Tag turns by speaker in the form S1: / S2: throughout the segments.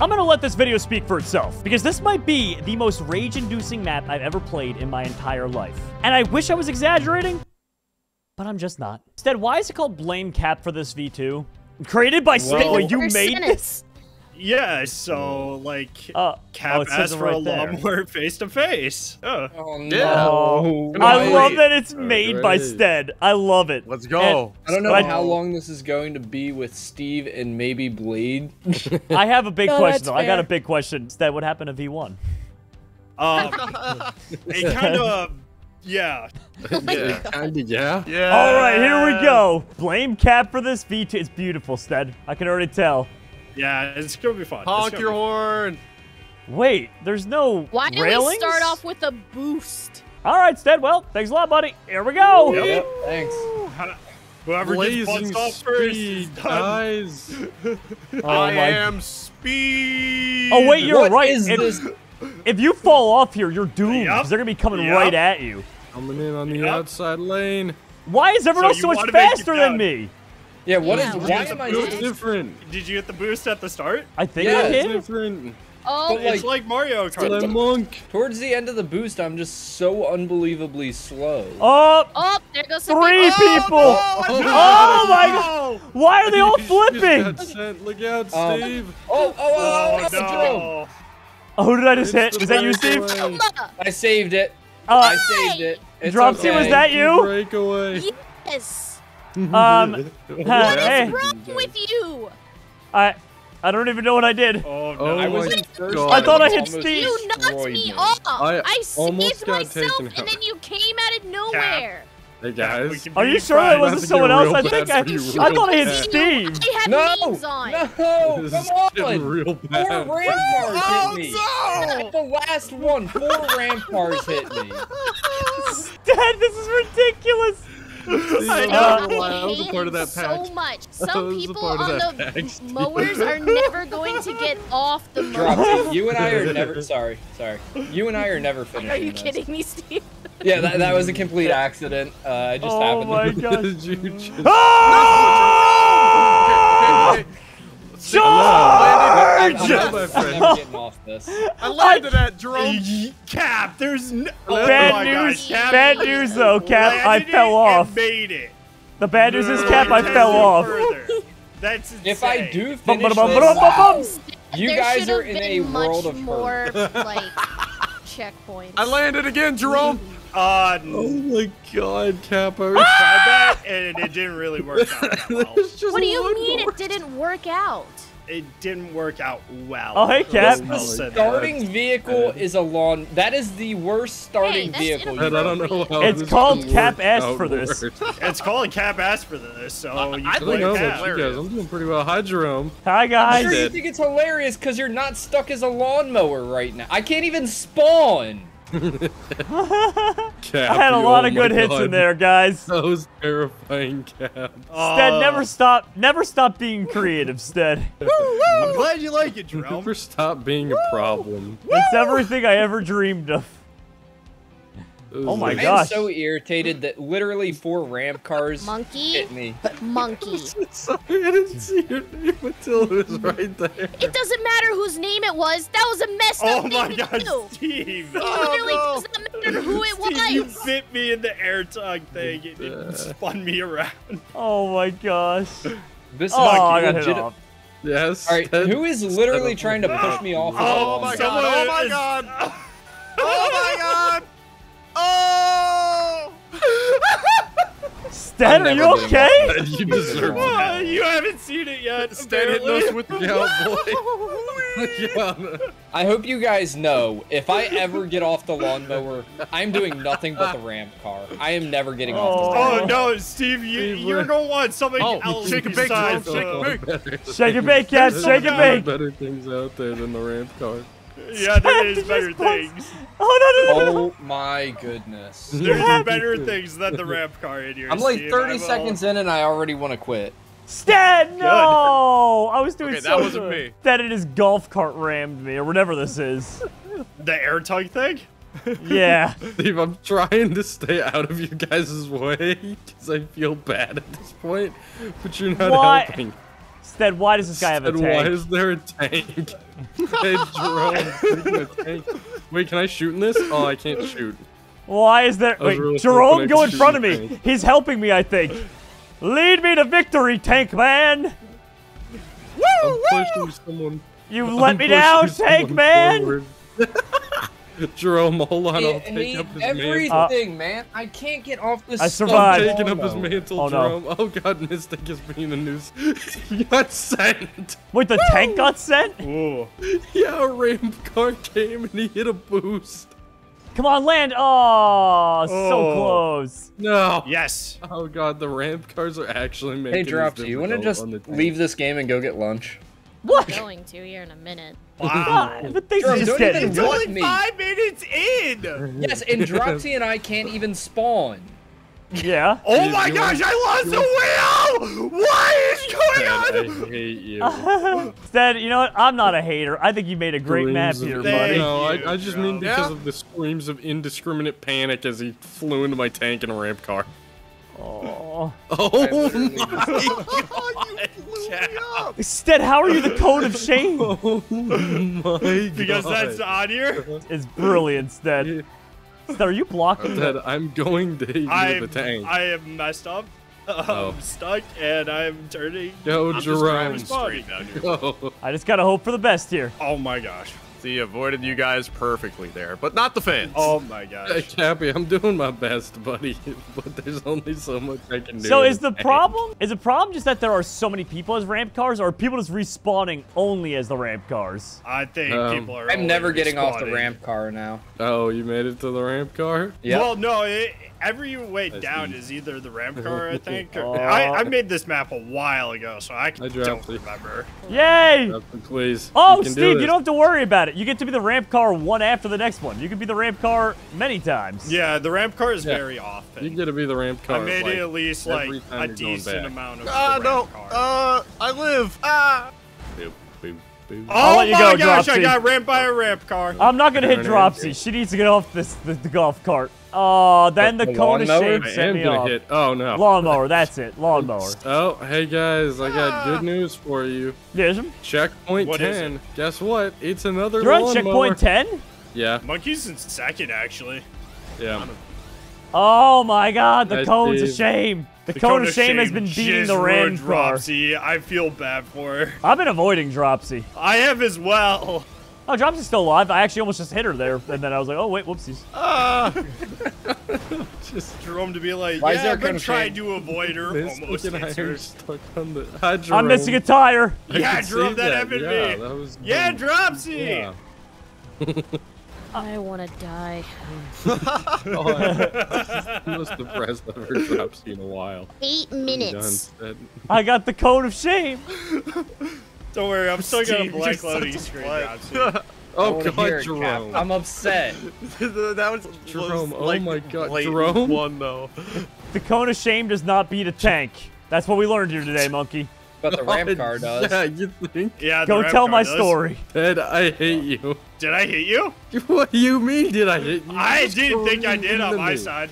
S1: I'm gonna let this video speak for itself, because this might be the most rage-inducing map I've ever played in my entire life. And I wish I was exaggerating, but I'm just not. Instead, why is it called Blame Cap for this V2? Created by
S2: Well-
S1: Well, you made this?
S3: Yeah, so like
S1: Uh,
S3: Cap
S1: oh,
S3: asked
S1: it
S3: for
S1: right
S3: a
S1: there.
S3: lawnmower face to face. Oh.
S4: Oh
S2: Yeah.
S4: no!
S1: I love that it's made by
S5: Great.
S1: Stead. I love it.
S2: Let's go.
S4: I don't know
S1: But-
S4: how long this is going to be with Steve and maybe Blade.
S1: I have a big
S4: No,
S1: question,
S4: that's
S1: though. I got a big question. Stead, what happened to V1?
S3: Um, it kind of, yeah.
S2: yeah.
S5: Kinda, yeah.
S2: Yeah.
S1: All right, here we go. Blame Cap for this V2. It's beautiful, Stead. I can already tell.
S3: Yeah, it's gonna be fun. It's
S2: Honk your horn.
S1: Wait, there's no
S6: Why do
S1: railings?
S6: we start off with a boost?
S1: All right, Stead. Well, thanks a lot, buddy. Here we go.
S3: Yep.
S4: Yep, thanks.
S3: Whoever gets
S2: Blazing
S3: buzzed off first is
S2: speed,
S3: done.
S2: guys.
S1: Oh,
S2: I
S1: my-
S2: am speed.
S1: Oh, wait, you're
S4: What
S1: right.
S4: is
S1: if,
S4: this?
S1: if you fall off here, you're doomed.
S3: Yup.
S1: 'cause They're going to be coming
S3: Yup.
S1: right at you.
S5: Coming in on the
S3: Yep.
S5: outside lane.
S1: Why is everyone
S3: So
S1: else so much
S3: wanna make it
S1: faster than me?
S4: Yeah, what is?
S6: Yeah, what
S4: why
S6: is
S4: am I?
S6: it?
S5: Different.
S3: Did you get the boost at the start?
S1: I think
S4: Yeah,
S1: I
S4: it's
S1: did.
S5: different.
S6: Oh,
S4: But,
S3: it's like Mario
S5: It's
S3: Kart.
S5: a monk.
S4: Towards the end of the boost, I'm just so unbelievably slow.
S1: Oh,
S6: oh, there goes some
S1: three people.
S3: Oh,
S1: Oh, my god. Why are they all flipping?
S5: sent. Look out,
S4: Um,
S5: Steve.
S4: Oh, oh, oh,
S3: Oh,
S4: oh, oh,
S3: no.
S1: Oh, who did I just hit?
S5: It's
S1: Was
S5: the
S1: that you, Steve?
S5: breakaway.
S4: I saved it.
S1: Uh,
S4: I saved it. It's
S1: Dropsy,
S4: okay.
S1: was that you?
S5: Breakaway.
S6: Yes.
S1: Um,
S6: What
S1: hey,
S6: is wrong with you?
S1: I, I don't even know what I did.
S3: Oh, no.
S5: Oh
S4: I was first.
S1: I thought I hit Steve.
S6: You knocked me off.
S5: I
S6: I,
S5: almost
S6: saved
S5: got
S6: myself, and
S5: out.
S6: then you came out of nowhere.
S5: Hey guys.
S1: Are you sure that wasn't someone else? I think I,
S5: bad for
S1: I thought I hit. Steve.
S6: I had
S4: No,
S6: memes on.
S4: no,
S5: This
S4: come
S5: is
S4: on.
S5: real
S4: Four
S5: bad.
S4: ramp cars
S2: Oh,
S4: hit me.
S2: no.
S4: At the last one, four ramparts hit me.
S1: Dad, this is ridiculous.
S5: I
S1: know.
S5: I was a part of that patch.
S6: so much.
S5: I
S6: Some
S5: was a
S6: people
S5: part of
S6: on
S5: that
S6: the
S5: pack,
S6: mowers are never going to get off the mower.
S4: You and I are never. Sorry, sorry. You and I are never finishing.
S6: Are you
S4: this.
S6: kidding me, Steve?
S4: Yeah, that, that was a complete accident. Uh, I just
S1: Oh
S4: happened.
S1: my
S4: to...
S1: gosh.
S5: Did you just...
S1: Ah!
S2: Hey, hey,
S4: I'm,
S5: Yeah,
S4: never-
S5: my
S4: I'm never getting off this.
S2: I landed at Jerome.
S3: Ye- Cap, there's no. Oh
S1: Bad
S3: my
S1: news.
S3: gosh, Cap
S1: Bad news though, Cap. I fell off.
S3: Made it.
S1: The bad news is, Cap, I fell off.
S3: That's insane.
S4: If I do
S1: Bum,
S4: finish this,
S1: bum, bum.
S4: you
S6: there
S4: guys are
S6: have
S4: in a
S6: been
S4: world of
S6: more
S4: hurt.
S6: like checkpoints.
S2: I landed again, Jerome.
S3: Uh,
S5: Oh my god, Kappa.
S3: tried that and it didn't really work out well.
S6: What do you mean
S5: more.
S6: it didn't work out?
S3: It didn't work out well.
S1: Oh, hey, Cap.
S4: The
S3: I'll say
S4: starting vehicle is a lawn. That is the worst starting
S6: that's
S4: vehicle.
S5: And I don't know how
S1: It's called Cap
S5: work
S1: asked for this.
S3: It's called Cap ass for this, so
S2: I-
S3: you
S2: I
S5: I
S3: play
S5: don't know
S3: Cap.
S5: about you guys. I'm doing pretty well. Hi, Jerome.
S1: Hi,
S4: I'm
S1: guys.
S4: sure you think it's hilarious because you're not stuck as a lawnmower right now. I can't even spawn.
S5: Cap,
S1: I had a lot
S5: oh
S1: of good hits
S5: God.
S1: in there, guys.
S5: That was terrifying, Cap.
S1: Stead,
S3: Uh,
S1: never stop, never stop being creative, Stead.
S3: I'm glad you like it, Jerome.
S5: Never stop being a problem.
S1: It's everything I ever dreamed of.
S5: It
S1: Oh my
S5: like-
S4: I
S1: gosh.
S4: am so irritated that literally four ramp cars
S6: Monkey?
S4: hit me.
S6: Monkey.
S5: Sorry, I didn't see your name until it was right there.
S6: It doesn't matter whose name it was. That was a messed
S3: Oh
S6: up
S3: my
S6: thing to
S3: god,
S6: do.
S3: Steve!
S6: It
S2: Oh,
S6: literally
S2: no.
S6: does not matter who it
S3: Steve, you bit me in the air tug thing. It, it spun me around.
S1: Oh my gosh.
S4: This
S1: Oh,
S4: is
S1: I got hit off.
S5: Yes.
S4: All right,
S5: Ted-
S4: who is literally trying to push me off? Oh of
S2: oh,
S4: oh
S2: my god! Oh my god! Oh my god! Oh!
S1: Stead,
S4: I'm
S1: are you okay?
S5: Ted, you deserve
S4: Oh.
S3: You haven't seen it yet.
S2: Stan hitting
S3: apparently.
S2: us with the
S5: Yeah, boy. yeah.
S4: I hope you guys know if I ever get off the lawnmower, I'm doing nothing but the ramp car. I am never getting off
S3: oh, oh no, Steve, you,
S5: Steve,
S3: you're going to want something
S2: Oh,
S3: else
S2: shake and bake,
S3: besides.
S2: Shake and bake.
S1: Oh, shake and bake, Cap.
S5: There's
S1: Shake and bake.
S5: better things out there than the ramp car.
S3: Yeah, there is better things.
S1: Oh no
S4: the
S1: no no!
S4: Oh my goodness.
S3: There's better things than the ramp car in here.
S4: I'm like
S3: Steve.
S4: 30
S3: I'm,
S4: seconds in and I already want to quit.
S1: Stead, no! I was doing
S2: Okay,
S1: so
S2: that wasn't
S1: good.
S2: me.
S1: Stead and his golf cart rammed me, or whatever this is.
S3: The air tug thing?
S1: Yeah.
S5: Steve, I'm trying to stay out of you guys' way because I feel bad at this point, but you're not
S1: Why?
S5: helping.
S1: Why does this guy have a
S5: And why
S1: tank?
S5: is there a tank? hey, tank. Wait, can I shoot in this? Oh, I can't shoot.
S1: Why is there? Wait,
S5: really
S1: Jerome, go in front of me.
S5: tank.
S1: He's helping me, I think. Lead me to victory, tank man.
S5: I'm pushing someone.
S1: You
S5: I'm
S1: let me down, tank man.
S5: forward. Jerome, hold on. I'll
S4: He-
S5: take
S4: he-
S5: up his
S4: everything,
S5: mantle.
S4: man. I can't get off this.
S1: I
S4: stuff
S1: survived.
S5: I'm taking up his
S4: oh,
S5: mantle,
S1: Oh, no.
S5: Oh god, Mystic is being the news. he got sent.
S1: Wait, the tank got sent?
S3: Ooh.
S5: Yeah, a ramp car came and he hit a boost.
S1: Come on, land. Oh, so
S3: Oh.
S1: close.
S5: No.
S3: Yes.
S5: Oh god, the ramp cars are actually making
S4: Hey,
S5: this
S4: Dropsy, you want to just
S5: on the tank.
S4: leave this game and go get lunch?
S1: What?
S6: Going to here in a minute.
S3: Wow.
S1: But things
S4: Jerome,
S1: are just
S4: don't
S1: getting.
S4: even
S3: It's only
S4: me.
S3: five minutes in.
S4: Yes, and Dropsy and I can't even spawn.
S1: Yeah.
S3: Oh
S5: Dude,
S3: my
S5: you
S3: gosh, I lost the wheel! What is going
S5: Man,
S3: on?
S5: I hate you.
S1: Instead, you know what? I'm not a hater. I think you made a great map here, buddy.
S5: No, I, I just mean because
S2: Yeah.
S5: of the screams of indiscriminate panic as he flew into my tank in a ramp car.
S1: Oh.
S5: Oh
S1: Instead, how are you the cone of shame?
S5: Oh my
S3: Because that's
S5: God.
S3: on here.
S1: It's brilliant, Instead. Instead, are you blocking?
S5: Dad, I'm going to hit you with the tank.
S3: I am messed up. I'm
S5: Oh.
S3: stuck and I'm turning.
S5: Go,
S3: I'm just
S5: Jerome.
S3: driving straight down here.
S5: Oh,
S1: I just gotta hope for the best here.
S3: Oh my gosh.
S2: See, avoided you guys perfectly there, but not the fans.
S3: Oh my
S5: hey,
S3: gosh.
S5: Cappy, I'm doing my best, buddy, but there's only so much I can do.
S1: So is the problem is the problem just that there are so many people as ramp cars, or are people just respawning only as the ramp cars?
S3: I think
S5: Um,
S3: people are.
S4: I'm never getting off the ramp car now.
S5: Oh, you made it to the ramp car?
S4: Yeah.
S3: Well, no, it, every way
S5: I
S3: down
S5: see.
S3: is either the ramp car, I think. Or,
S1: Oh.
S3: I, I made this map a while ago, so I,
S5: I
S3: don't
S5: dropped it.
S3: remember.
S1: Yay!
S5: Justin, Please.
S1: Oh,
S5: you can
S1: Steve,
S5: do
S1: you don't have to worry about it. You get to be the ramp car one after the next one. You can be the ramp car many times.
S3: Yeah, the ramp car is
S5: Yeah.
S3: very often.
S5: You get to be the ramp car.
S3: I made
S5: like,
S3: it at least like a decent amount of
S2: Ah,
S3: the
S2: no.
S3: car.
S2: Uh, I live. Ah.
S5: boop, boop, boop.
S3: oh
S1: let you
S3: my
S1: go,
S3: gosh, I got rammed by a ramp car.
S1: I'm not gonna hit Dropsy. She needs to get off this the, the golf cart. Oh, then the,
S4: The
S1: cone of shame
S5: I
S1: sent me
S5: gonna
S1: off.
S5: hit. Oh no.
S1: Lawnmower, that's it. Lawnmower.
S5: Oh, hey guys, I got ah. good news for you.
S1: Yes.
S5: Checkpoint
S3: What is
S5: 10. Guess what? It's another
S1: You're on
S5: lawnmower.
S1: checkpoint 10?
S5: Yeah,
S3: Monkey's in second, actually.
S5: yeah.
S1: Oh my god, the
S5: Nice,
S1: cone's a shame. The, cone, of shame, has been beating the ram
S3: ruined
S1: car.
S3: Dropsy. I feel bad for her.
S1: I've been avoiding Dropsy.
S3: I have as well.
S1: Oh, Dropsy's still alive. I actually almost just hit her there, and then I was like, oh wait, whoopsies.
S3: Ah.
S5: Just
S3: Jerome to be like,
S4: Why
S3: yeah, I've been trying to avoid her.
S5: this
S3: Almost
S5: fucking
S3: hits her.
S5: stuck on the. Hi, Jerome.
S1: I'm missing a tire.
S5: I
S3: Yeah,
S5: could
S3: Jerome, that happened to
S5: yeah,
S3: me.
S5: That was
S3: Yeah. Dropsy.
S5: Yeah.
S6: I want to die.
S5: Oh, I- the most depressed I've ever dropped in a while.
S6: Eight minutes.
S1: I got the cone of shame.
S3: Don't worry, I'm still gonna
S2: Steve,
S3: blank
S2: you're
S3: loading
S2: a
S3: screen,
S2: slut.
S3: Dropsy.
S4: I
S5: Oh
S4: wanna
S5: god,
S4: hear it, Cap.
S5: Jerome.
S4: I'm upset.
S2: that was
S5: Jerome,
S2: was,
S5: oh my God, Jerome?
S2: One though.
S1: The cone of shame does not beat a tank. That's what we learned here today, monkey.
S4: But the ramp car does.
S5: Yeah, you think?
S3: Yeah, the
S1: Go
S3: ramp
S1: tell
S3: car
S1: my
S3: does.
S1: story.
S5: Ted, I hate you.
S3: Did I hit you?
S5: What do you mean? Did I hit you?
S3: I
S5: You
S3: didn't think I did on my
S5: me.
S3: side.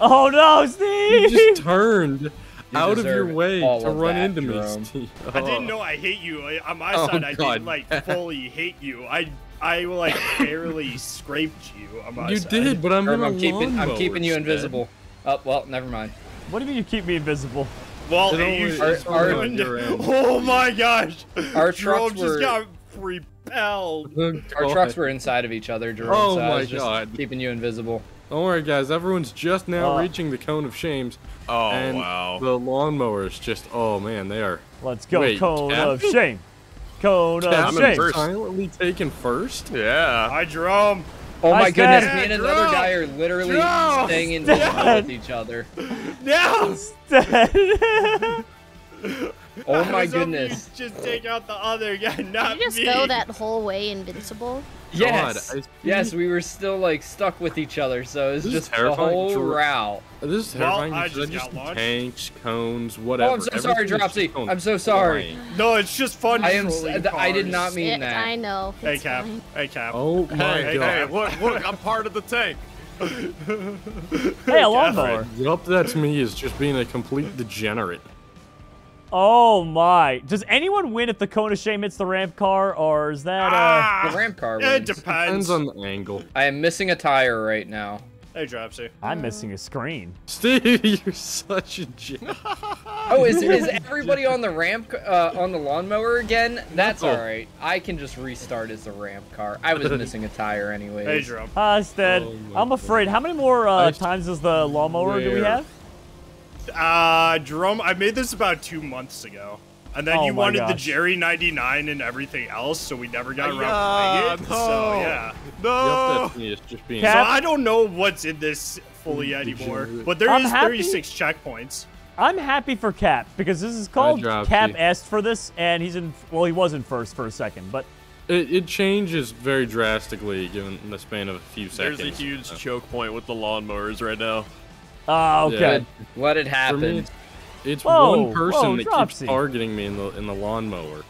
S1: Oh no, Steve!
S5: You
S1: Steve!
S5: just turned out of your way
S4: all
S5: to run
S4: that,
S5: into
S4: Jerome.
S5: me, Steve.
S3: I didn't
S5: Oh.
S3: know I hate you. On my
S5: Oh,
S3: side, I didn't like fully hate you. I I like barely scraped you on my
S5: You
S3: side.
S5: did, but I'm
S4: Jerome,
S5: in a
S4: I'm keeping I'm keeping you
S5: Ted.
S4: invisible. Oh well, never mind.
S1: What do you mean you keep me invisible?
S3: Well,
S5: It
S3: you
S5: only-
S3: just
S4: it's
S3: ruined- Oh my gosh!
S4: Our
S3: Jerome
S4: trucks
S3: just
S4: were-
S3: got repelled.
S4: Our
S5: God.
S4: trucks were inside of each other, Jerome.
S5: Oh
S4: so I
S5: my
S4: was just
S5: God.
S4: keeping you invisible.
S5: Don't worry, guys. Everyone's just now
S1: Uh,
S5: reaching the cone of shames.
S2: Oh
S5: and
S2: wow.
S5: the lawnmowers just, oh man, they are.
S1: Let's go,
S5: Wait,
S1: cone
S5: Cap?
S1: of shame. Cone of
S2: I'm
S1: shame.
S2: first.
S5: silently taken first?
S2: Yeah.
S3: Hi, Jerome.
S4: Oh
S1: I
S4: my goodness, me and
S3: Jerome!
S4: another guy are literally
S3: Jerome!
S4: staying invisible
S1: Dad!
S4: with each other.
S3: Now, No!
S4: Oh
S3: I
S4: my
S3: was
S4: goodness.
S3: you'd Just take out the other guy, not
S6: Did you just
S3: me.
S6: go that whole way invincible?
S4: Yes.
S5: God, I-
S4: yes, we were still like stuck with each other, so it was
S5: This
S4: just the
S5: terrifying.
S4: whole
S5: Jer-
S4: route.
S5: This is
S3: Well,
S5: terrifying.
S3: I just
S5: just
S3: got
S5: tanks, cones, whatever.
S4: Oh, I'm so sorry,
S5: Everything's
S4: Dropsy. I'm so sorry.
S3: No, it's just fun.
S4: I am. s- I did not mean
S6: It-
S4: that.
S6: I know.
S3: Hey, Cap.
S6: fine.
S3: Hey, Cap.
S5: Oh my
S2: Hey,
S5: god.
S2: hey, look, look, I'm part of the tank.
S1: hey, a lawnmower.
S5: Yup, that's me, is just being a complete degenerate.
S1: Oh my. Does anyone win if the cone of shame hits the ramp car, or is that, uh...
S3: Ah,
S4: The ramp car
S3: It
S4: wins.
S3: depends.
S5: Depends on the angle.
S4: I am missing a tire right now.
S3: Hey, Dropsy.
S1: I'm missing a screen.
S5: Steve, you're such a jack.
S4: Oh, is, is everybody on the ramp, uh, on the lawnmower again? That's
S5: No.
S4: alright. I can just restart as the ramp car. I was missing a tire anyways.
S3: Hey, Jerome.
S1: Hi, Stead.
S5: Oh
S1: I'm afraid. How many more uh, times does the lawnmower do we have?
S3: Uh, Jerome, I made this about two months ago. And then
S1: Oh
S3: you
S1: my
S3: wanted the. Jerry 99 and everything else, so we never got around
S2: Yeah,
S3: to playing it.
S2: no.
S3: So, yeah.
S2: No.
S5: Yep, that's me. It's just being.
S1: Cap-
S3: So I don't know what's in this fully anymore.
S5: Degenerate.
S3: But there
S1: I'm
S3: is
S1: happy-
S3: 36 checkpoints.
S1: I'm happy for Cap because this is called Cap
S5: you.
S1: asked for this, and he's in. Well, he was in first for a second, but
S5: It, it changes very drastically given the span of a few seconds.
S2: There's a huge
S5: So,
S2: choke point with the lawnmowers right now.
S1: Oh, okay.
S5: Yeah.
S4: Good. Let it
S5: For me, it's, it's
S1: Whoa,
S5: one person
S1: whoa,
S5: that
S1: Dropsy.
S5: keeps targeting me in the in the lawnmower.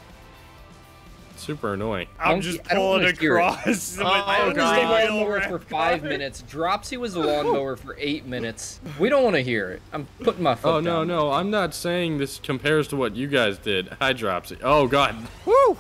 S5: Super annoying.
S3: I'm
S4: Don't-
S3: just
S4: I don't
S3: pulling
S4: wanna hear it.
S3: across. with
S2: Oh,
S4: I was
S3: the
S4: the
S2: God.
S3: wheel
S4: lawnmower for five minutes. Dropsy was the lawnmower for eight minutes. We don't want to hear it. I'm putting my foot
S5: Oh no
S4: down.
S5: no, I'm not saying this compares to what you guys did. Hi Dropsy. Oh god. Woo!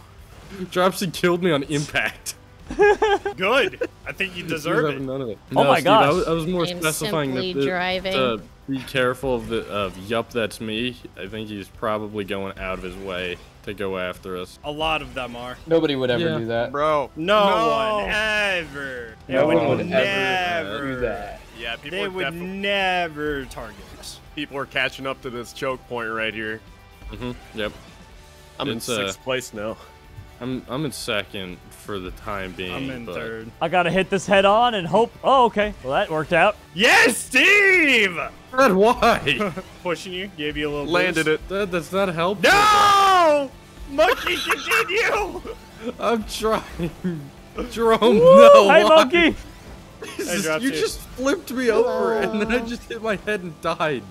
S5: Dropsy killed me on impact.
S3: Good. I think you
S5: You
S3: deserve it.
S5: none of it.
S1: Oh my
S5: Steve, I was, I was more
S6: I'm
S5: specifying
S6: simply
S5: that the,
S6: driving.
S5: to be careful of the of yup that's me. I think he's probably going out of his way to go after us.
S3: A lot of them are.
S4: Nobody would ever
S5: Yeah.
S4: do that.
S2: Bro.
S3: No,
S2: No.
S3: one ever. They
S4: No
S3: would
S4: one would ever do that.
S2: Yeah, people
S3: They would never target us.
S2: people are catching up to this choke point right here.
S5: Mm-hmm. Yep.
S2: I'm
S5: It's,
S2: in
S5: uh,
S2: sixth place now.
S5: I'm I'm in second for the time being.
S3: I'm in
S5: but
S3: third.
S1: I gotta hit this head on and hope. Oh, okay. Well, that worked out.
S3: Yes, Steve!
S5: Fred, why?
S3: Pushing you, gave you a little
S2: Landed
S3: boost.
S2: it.
S5: that, that's not helpful.
S3: No! Monkey, continue!
S5: I'm trying. Jerome, no.
S1: hey,
S5: why?
S1: monkey.
S5: Jesus,
S3: dropped
S5: you
S3: you.
S5: just flipped me over, and then I just hit my head and died.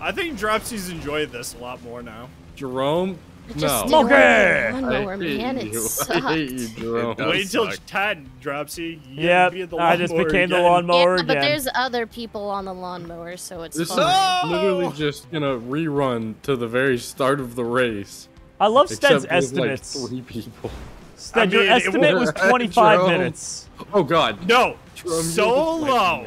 S3: I think Dropsy's enjoyed this a lot more now.
S5: Jerome,
S6: I
S5: no.
S6: just
S1: Monkey!
S6: didn't want lawnmower, man. It
S5: you.
S6: sucked.
S5: I hate you, Jerome.
S2: It does.
S3: Wait till
S2: suck.
S3: 10, Dropsy. You
S1: Yep.
S3: be at the
S1: I just
S3: lawnmower
S1: became the
S3: again.
S1: lawnmower
S6: yeah, but there's other people on the lawnmower, so it's
S5: This
S6: fine.
S5: is literally just gonna rerun to the very start of the race.
S1: I love
S5: Except
S1: Stead's
S5: with, like,
S1: estimates.
S5: three people.
S1: Stead,
S3: I
S1: your
S3: mean, it
S1: estimate was
S5: was-
S1: 25
S5: Jerome.
S1: minutes.
S5: Oh God.
S3: No,
S5: Jerome,
S3: so
S5: you're
S3: low.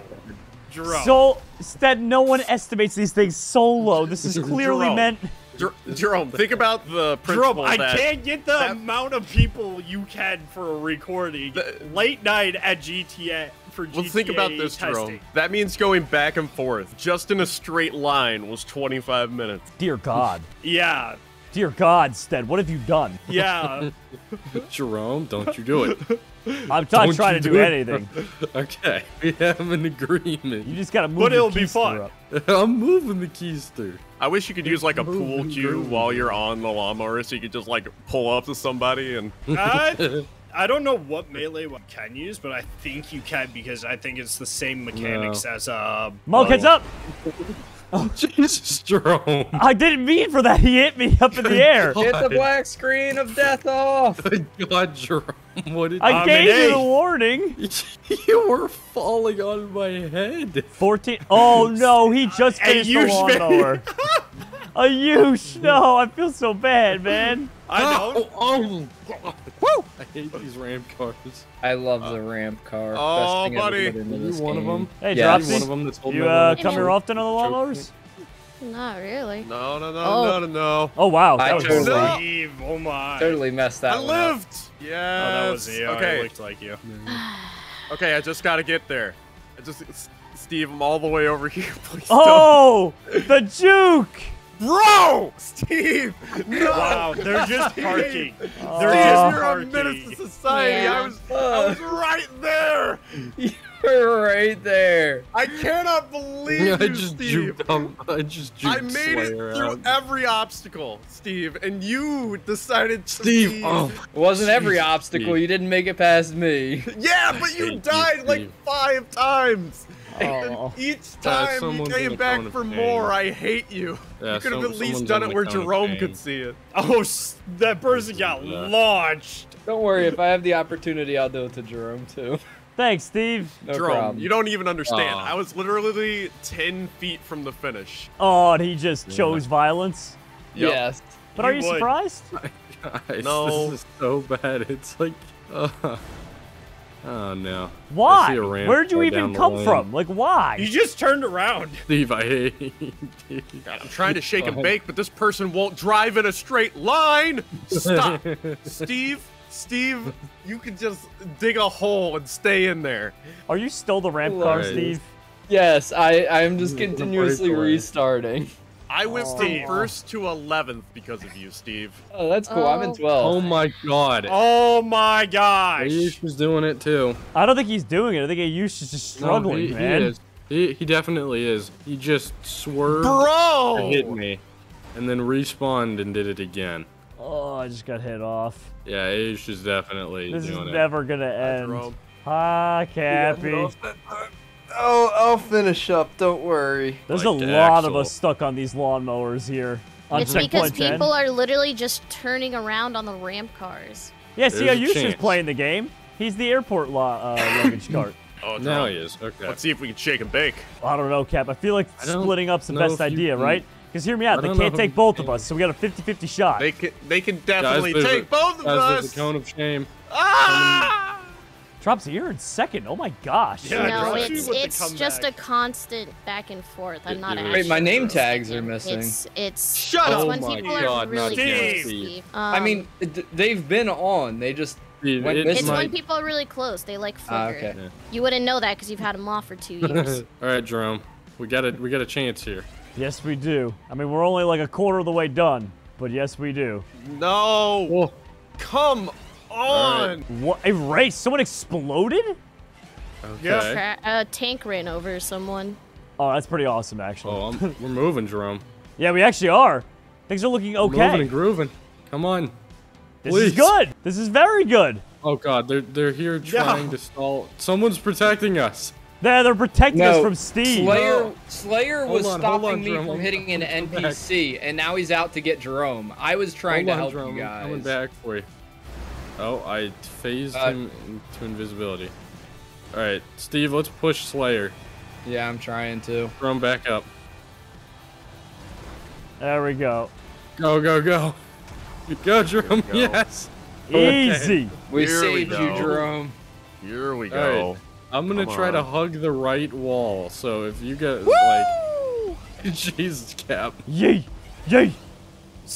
S3: Jerome.
S1: So, Stead, no one estimates these things so low. This is clearly
S2: Jerome.
S1: meant.
S2: Jer- Jerome, think about the
S3: Jerome, I
S2: that
S3: can't get the
S2: that-
S3: amount of people you can for a recording
S2: The-
S3: late night at GTA for GTA
S2: Well, think about this,
S3: testing.
S2: Jerome. That means going back and forth just in a straight line was 25 minutes.
S1: Dear God.
S3: Yeah,
S1: Dear God, Stead, what have you done?
S3: yeah.
S5: Jerome, don't you do it.
S1: I'm not
S5: Don't
S1: trying to
S5: do
S1: do
S5: it.
S1: anything.
S5: Okay, we have an agreement.
S1: You just gotta move
S3: But it'll be
S1: keys
S3: fun.
S1: up.
S5: I'm moving the keys through.
S2: I wish you could use like a pool cue
S5: grooving.
S2: while you're on the lawnmower, so you could just like pull up to somebody and.
S3: I, I don't know what melee you can use, but I think you can because I think it's the same mechanics as uh.
S1: Monk, heads Oh, up!
S5: Jesus, Jerome.
S1: I didn't mean for that. He hit me up in the air.
S4: Get the black screen of death off.
S5: Thank God, Jerome. What did
S1: I
S3: I'm
S1: gave you the warning.
S5: you were falling on my head?
S1: 14. Oh no, he just
S3: Hey,
S1: finished the
S3: you should-
S1: lawnmower. A Yush. No, I feel so bad, man.
S3: I don't.
S5: Oh, oh. Woo! I hate these ramp cars.
S4: I love the ramp car.
S2: Oh,
S4: Best thing
S2: buddy.
S4: ever put into
S5: Are you
S4: this
S5: one of them?
S1: Hey,
S4: Yeah,
S1: Dropsy.
S5: You one of them that's holding
S1: You
S5: my
S1: uh, come here often on the
S5: choke
S1: lawnmowers?
S6: Not really.
S2: No, no, no,
S6: Oh.
S2: no, no, no.
S1: Oh wow,
S4: I
S1: was
S4: totally-
S2: No.
S3: Oh my.
S4: Totally messed that
S2: I
S4: one up.
S2: lived. Yes.
S3: Oh, that was you.
S2: Okay.
S3: I looked like you.
S2: Okay, I just gotta get there. I just, S- Steve, I'm all the way over here. Please
S1: Oh, the juke.
S2: Don't. Bro, Steve. No.
S3: Wow, they're just parking. They're
S1: Oh.
S3: just
S2: Steve, you're a menace to society.
S6: Yeah.
S2: I was, I was right there.
S4: You're right there.
S2: I cannot believe
S5: Yeah, I
S2: you,
S5: just
S2: Steve.
S5: juked um, I just juked
S2: I made it through
S5: out.
S2: every obstacle, Steve, and you decided to
S5: Steve,
S2: be-
S5: oh,
S4: It wasn't every obstacle.
S5: Steve.
S4: You didn't make it past me.
S2: Yeah, but you
S5: Thank you,
S2: died like five times.
S1: Oh.
S2: Each
S5: Uh,
S2: time you came back for more. I hate you.
S5: Yeah,
S2: you could have
S5: some-
S2: at least done it where Jerome could see it.
S3: Oh, that person got
S5: Yeah.
S3: launched.
S4: Don't worry. If I have the opportunity, I'll do it to Jerome too.
S1: Thanks, Steve.
S4: No
S2: Jerome,
S4: problem.
S2: you don't even understand.
S5: Aw.
S2: I was literally 10 feet from the finish.
S1: Oh, and he just chose violence.
S2: Yep.
S4: Yes.
S1: But are
S3: You
S1: you
S3: would.
S1: surprised?
S5: Guys,
S2: No.
S5: this is so bad. It's like, uh, oh no.
S1: Why?
S5: see a ramp
S1: Where'd you even come from? Like, why?
S3: You just turned around.
S5: Steve, I hate you.
S2: God, I'm trying to shake and
S5: Fine.
S2: bake, but this person won't drive in a straight line. Stop, Steve. Steve, you can just dig a hole and stay in there.
S1: Are you still the ramp car,
S5: Right.
S1: Steve?
S4: Yes, I I'm just continuously restarting.
S2: I went oh.
S3: Steve.
S2: from first to 11th because of you, Steve.
S4: Oh, that's cool. I'm in
S6: Oh.
S4: 12.
S5: Oh my god.
S3: Oh my gosh.
S5: Ayush was doing it too.
S1: I don't think he's doing it. I think Ayush is just struggling,
S5: no, he,
S1: man.
S5: He, is. He, he definitely is. He just swerved to
S2: Bro!
S5: hit me, and then respawned and did it again.
S1: Oh, I just got hit off.
S5: Yeah, Ayush is definitely
S1: This is
S5: doing it.
S1: never gonna end.
S2: Jerome.
S1: Hi, Cappy.
S7: Oh, I'll finish up. Don't worry.
S1: There's a
S5: Like
S1: lot of us stuck on these lawnmowers here. On
S6: It's because
S1: checkpoint 10.
S6: people are literally just turning around on the ramp cars.
S1: Yeah, see,
S5: There's a
S1: Ayush is playing the game. He's the airport lo- uh, luggage cart.
S2: Oh,
S5: Now
S2: Jerome.
S5: he is. Okay.
S2: Let's see if we can shake and bake.
S1: I don't know, Cap. I feel like
S5: I
S1: splitting up's the best idea,
S5: can-
S1: right? Because hear me out. They can't take both
S5: you
S1: of us, so we got a 50-50 shot.
S2: They can, they can definitely
S5: there's a-
S2: take both of
S5: Guys,
S2: us.
S5: there's a cone of shame.
S2: Ah!
S1: Drops, you're in second. Oh my gosh.
S3: Yeah,
S6: no,
S3: Drops
S6: it's it's just a constant back and forth. I'm not
S5: Wait,
S6: actually.
S4: my name tags are missing.
S6: It's it's
S2: Shut
S6: it's
S2: up.
S6: when
S5: Oh my
S6: people
S5: God,
S6: are really
S5: not
S6: close.
S3: Steve.
S6: Steve.
S4: I
S6: Um,
S4: mean, it- they've been on. They just
S5: Dude,
S4: When
S5: it
S4: this
S6: it's
S5: might-
S6: when people are really close. They like flicker.
S4: Ah, okay.
S6: You wouldn't know that because you've had them off for two years.
S5: All right, Jerome. We got a we got a chance here.
S1: Yes, we do. I mean, we're only like a quarter of the way done, but yes, we do.
S2: No!
S5: Whoa.
S2: Come on!
S1: What? A race? Someone exploded?
S5: Okay.
S6: Tra- a tank ran over someone.
S1: Oh, that's pretty awesome, actually.
S5: Oh, I'm, we're moving, Jerome.
S1: Yeah, we actually are. Things are looking
S5: We're moving
S1: okay.
S5: and grooving. Come on.
S1: This is good. This is very good.
S5: Oh God, they're they're here trying to stall. Someone's protecting us.
S1: They're, they're protecting us from Steve.
S4: Slayer Slayer was
S5: on,
S4: stopping
S5: on,
S4: me
S5: Jerome.
S4: from hitting an
S5: I'm back.
S4: NPC, and now he's out to get Jerome. I was trying
S5: Hold
S4: to
S5: on,
S4: help
S5: Jerome.
S4: you
S5: I'm coming back for you. Oh, I phased
S4: Uh,
S5: him into invisibility. All right, Steve, let's push Slayer.
S4: Yeah, I'm trying to.
S5: Throw him back up.
S1: There we go.
S5: Go, go, go. Go, Jerome.
S2: go.
S5: Yes. Okay.
S1: Easy.
S4: We
S2: Here we
S4: you,
S2: go.
S4: Jerome.
S2: Here we
S5: All
S2: go.
S5: I'm gonna
S2: Come
S5: try to hug the right wall. So if you get like, Jesus, Cap,
S1: Yay. Yay.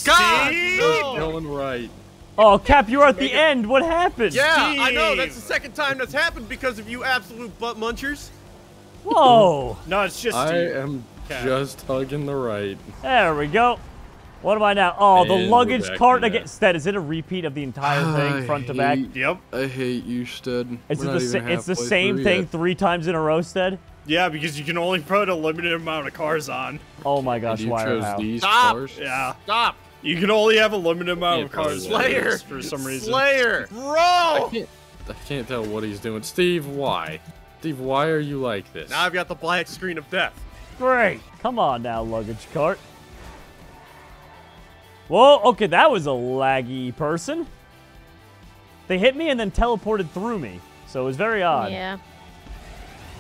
S2: God!
S3: Steve!
S2: no!
S5: going right.
S1: Oh, Cap, you're at the end. What happened?
S2: Yeah, I know. That's the second time that's happened because of you absolute butt munchers.
S1: Whoa.
S3: No, it's just
S5: I
S3: Steve.
S5: am
S3: Cap.
S5: just hugging the right.
S1: There we go. What am I now? Oh, the
S5: And we're
S1: luggage cart
S5: to
S1: again.
S5: that.
S1: Stead, is it a repeat of the entire thing, front to back?
S3: Yep.
S5: I hate you, Stud.
S1: Is it the, sa- it's the same thing three times in a row, Stead?
S3: Yeah, because you can only put a limited amount of cars on.
S1: Oh my gosh,
S5: you
S1: why
S5: chose
S1: how?
S5: these
S2: Stop.
S5: cars.
S3: Yeah.
S2: Stop.
S3: You can only have a limited amount of cards
S5: probably.
S2: Slayer.
S3: for some reason.
S2: Slayer.
S5: I
S2: Bro!
S5: can't, I can't tell what he's doing. Steve, why? Steve, why are you like this?
S2: Now I've got the black screen of death.
S1: Great. Come on now, luggage cart. Whoa, okay, that was a laggy person. They hit me and then teleported through me. So it was very odd.
S6: Yeah.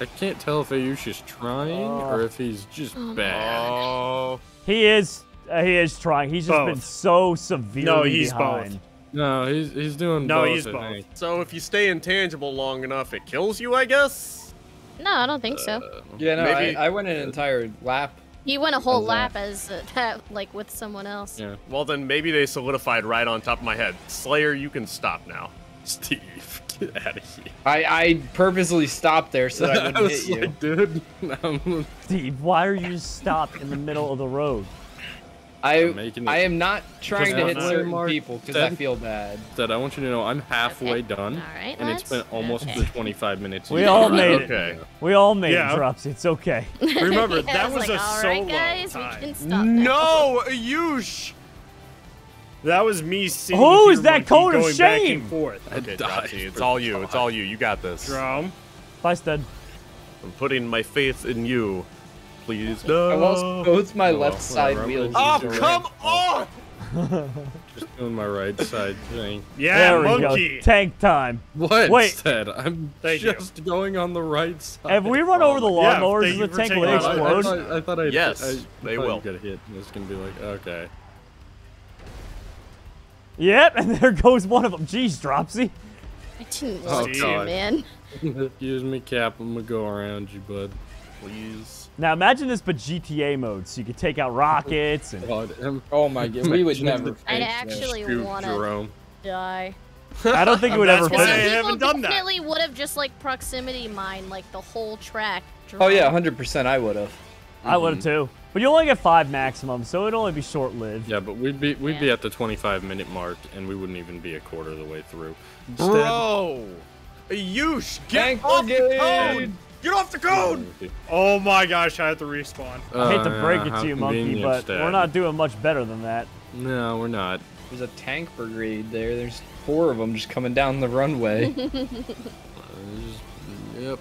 S5: I can't tell if Ayush is trying or uh. if he's just oh bad.
S2: Oh.
S1: He is uh, he is trying. He's just been so severely
S3: No, he's
S1: behind.
S3: both.
S5: No, he's he's doing
S3: No,
S5: both.
S3: he's
S5: I
S3: both.
S5: think.
S2: So if you stay intangible long enough, it kills you, I guess?
S6: No, I don't think so.
S4: Yeah, no,
S2: Maybe-
S4: I, I went an entire lap.
S6: You went a whole
S4: How's
S6: lap
S4: that?
S6: as uh, that, like with someone else.
S5: Yeah.
S2: Well, then maybe they solidified right on top of my head. Slayer, you can stop now.
S5: Steve, get out of here.
S4: I, I purposely stopped there so that I
S5: I
S4: wouldn't
S5: was
S4: hit you.
S5: like, dude,
S1: Steve, why are you stopped in the middle of the road?
S4: I I am not trying to hit
S5: line
S4: certain
S5: mark,
S4: people because I feel bad.
S5: that I want you to know I'm halfway
S6: Okay.
S5: done,
S6: All right,
S5: and it's been almost
S6: okay.
S5: the 25 minutes.
S1: We all
S5: got.
S1: made it.
S2: Okay.
S1: We all made
S3: Yeah.
S1: it, Drops. It's okay.
S3: Remember,
S6: Yeah,
S3: that
S6: I
S3: was
S6: like,
S3: a
S6: "All
S3: solo
S6: right, guys,
S3: time.
S6: we can stop.
S2: No, Ayush!
S3: That was me sitting
S1: Who
S3: here
S1: is that
S3: monkey
S1: cone of shame?
S3: and forth.
S5: I
S2: Okay,
S5: died
S2: Dropsy, it's all you. It's all you. You got this.
S3: Drum.
S1: Bye, Stead.
S2: I'm putting my faith in you. Please
S4: I lost both my
S5: Oh,
S4: left side
S5: whatever,
S4: wheels.
S2: Oh, come
S4: ramp.
S2: on!
S5: Just doing my right side thing.
S3: Yeah,
S1: there we
S3: monkey.
S1: go. Tank time.
S5: What?
S1: Wait.
S5: Instead, I'm
S3: Thank you.
S5: just going on the right side.
S1: Have we run over the lawnmowers
S3: thank
S1: in the tank?
S3: taking
S1: Will they
S3: that.
S5: I, I
S1: explode?
S5: thought, I thought I'd,
S2: Yes,
S5: I, I
S2: they
S5: thought
S2: will.
S5: You got hit, it's gonna be like, okay.
S1: Yep, and there goes one of them. Jeez, Dropsy.
S6: I didn't
S5: Oh,
S6: want to, man.
S5: Excuse me, Cap. I'm gonna go around you, bud.
S2: Please.
S1: Now imagine this, but GTA mode, so you could take out rockets and.
S5: God, um,
S4: Oh my god, we would never.
S5: the
S6: I'd actually
S5: shoot
S6: want to die.
S1: I don't think it would ever
S3: why
S6: Because
S3: I
S6: some people
S3: haven't done that.
S6: definitely would have just like proximity mine like the whole track.
S4: Oh yeah, 100% I would have.
S1: I would have mm-hmm. too. But you only get five maximum, so it'd only be short lived.
S5: Yeah, but we'd be we'd be at the 25 minute mark, and we wouldn't even be a quarter of the way through. Instead-
S2: Bro! Yush, get
S4: Tank
S2: off the
S4: brigade!
S2: cone! Get off the cone!
S3: Oh my gosh, I have to respawn.
S1: I hate to
S5: Uh,
S1: break it to you, Monkey, but
S5: Dad.
S1: we're not doing much better than that.
S5: No, we're not.
S4: There's a tank brigade there. There's four of them just coming down the runway.
S5: Uh, yep.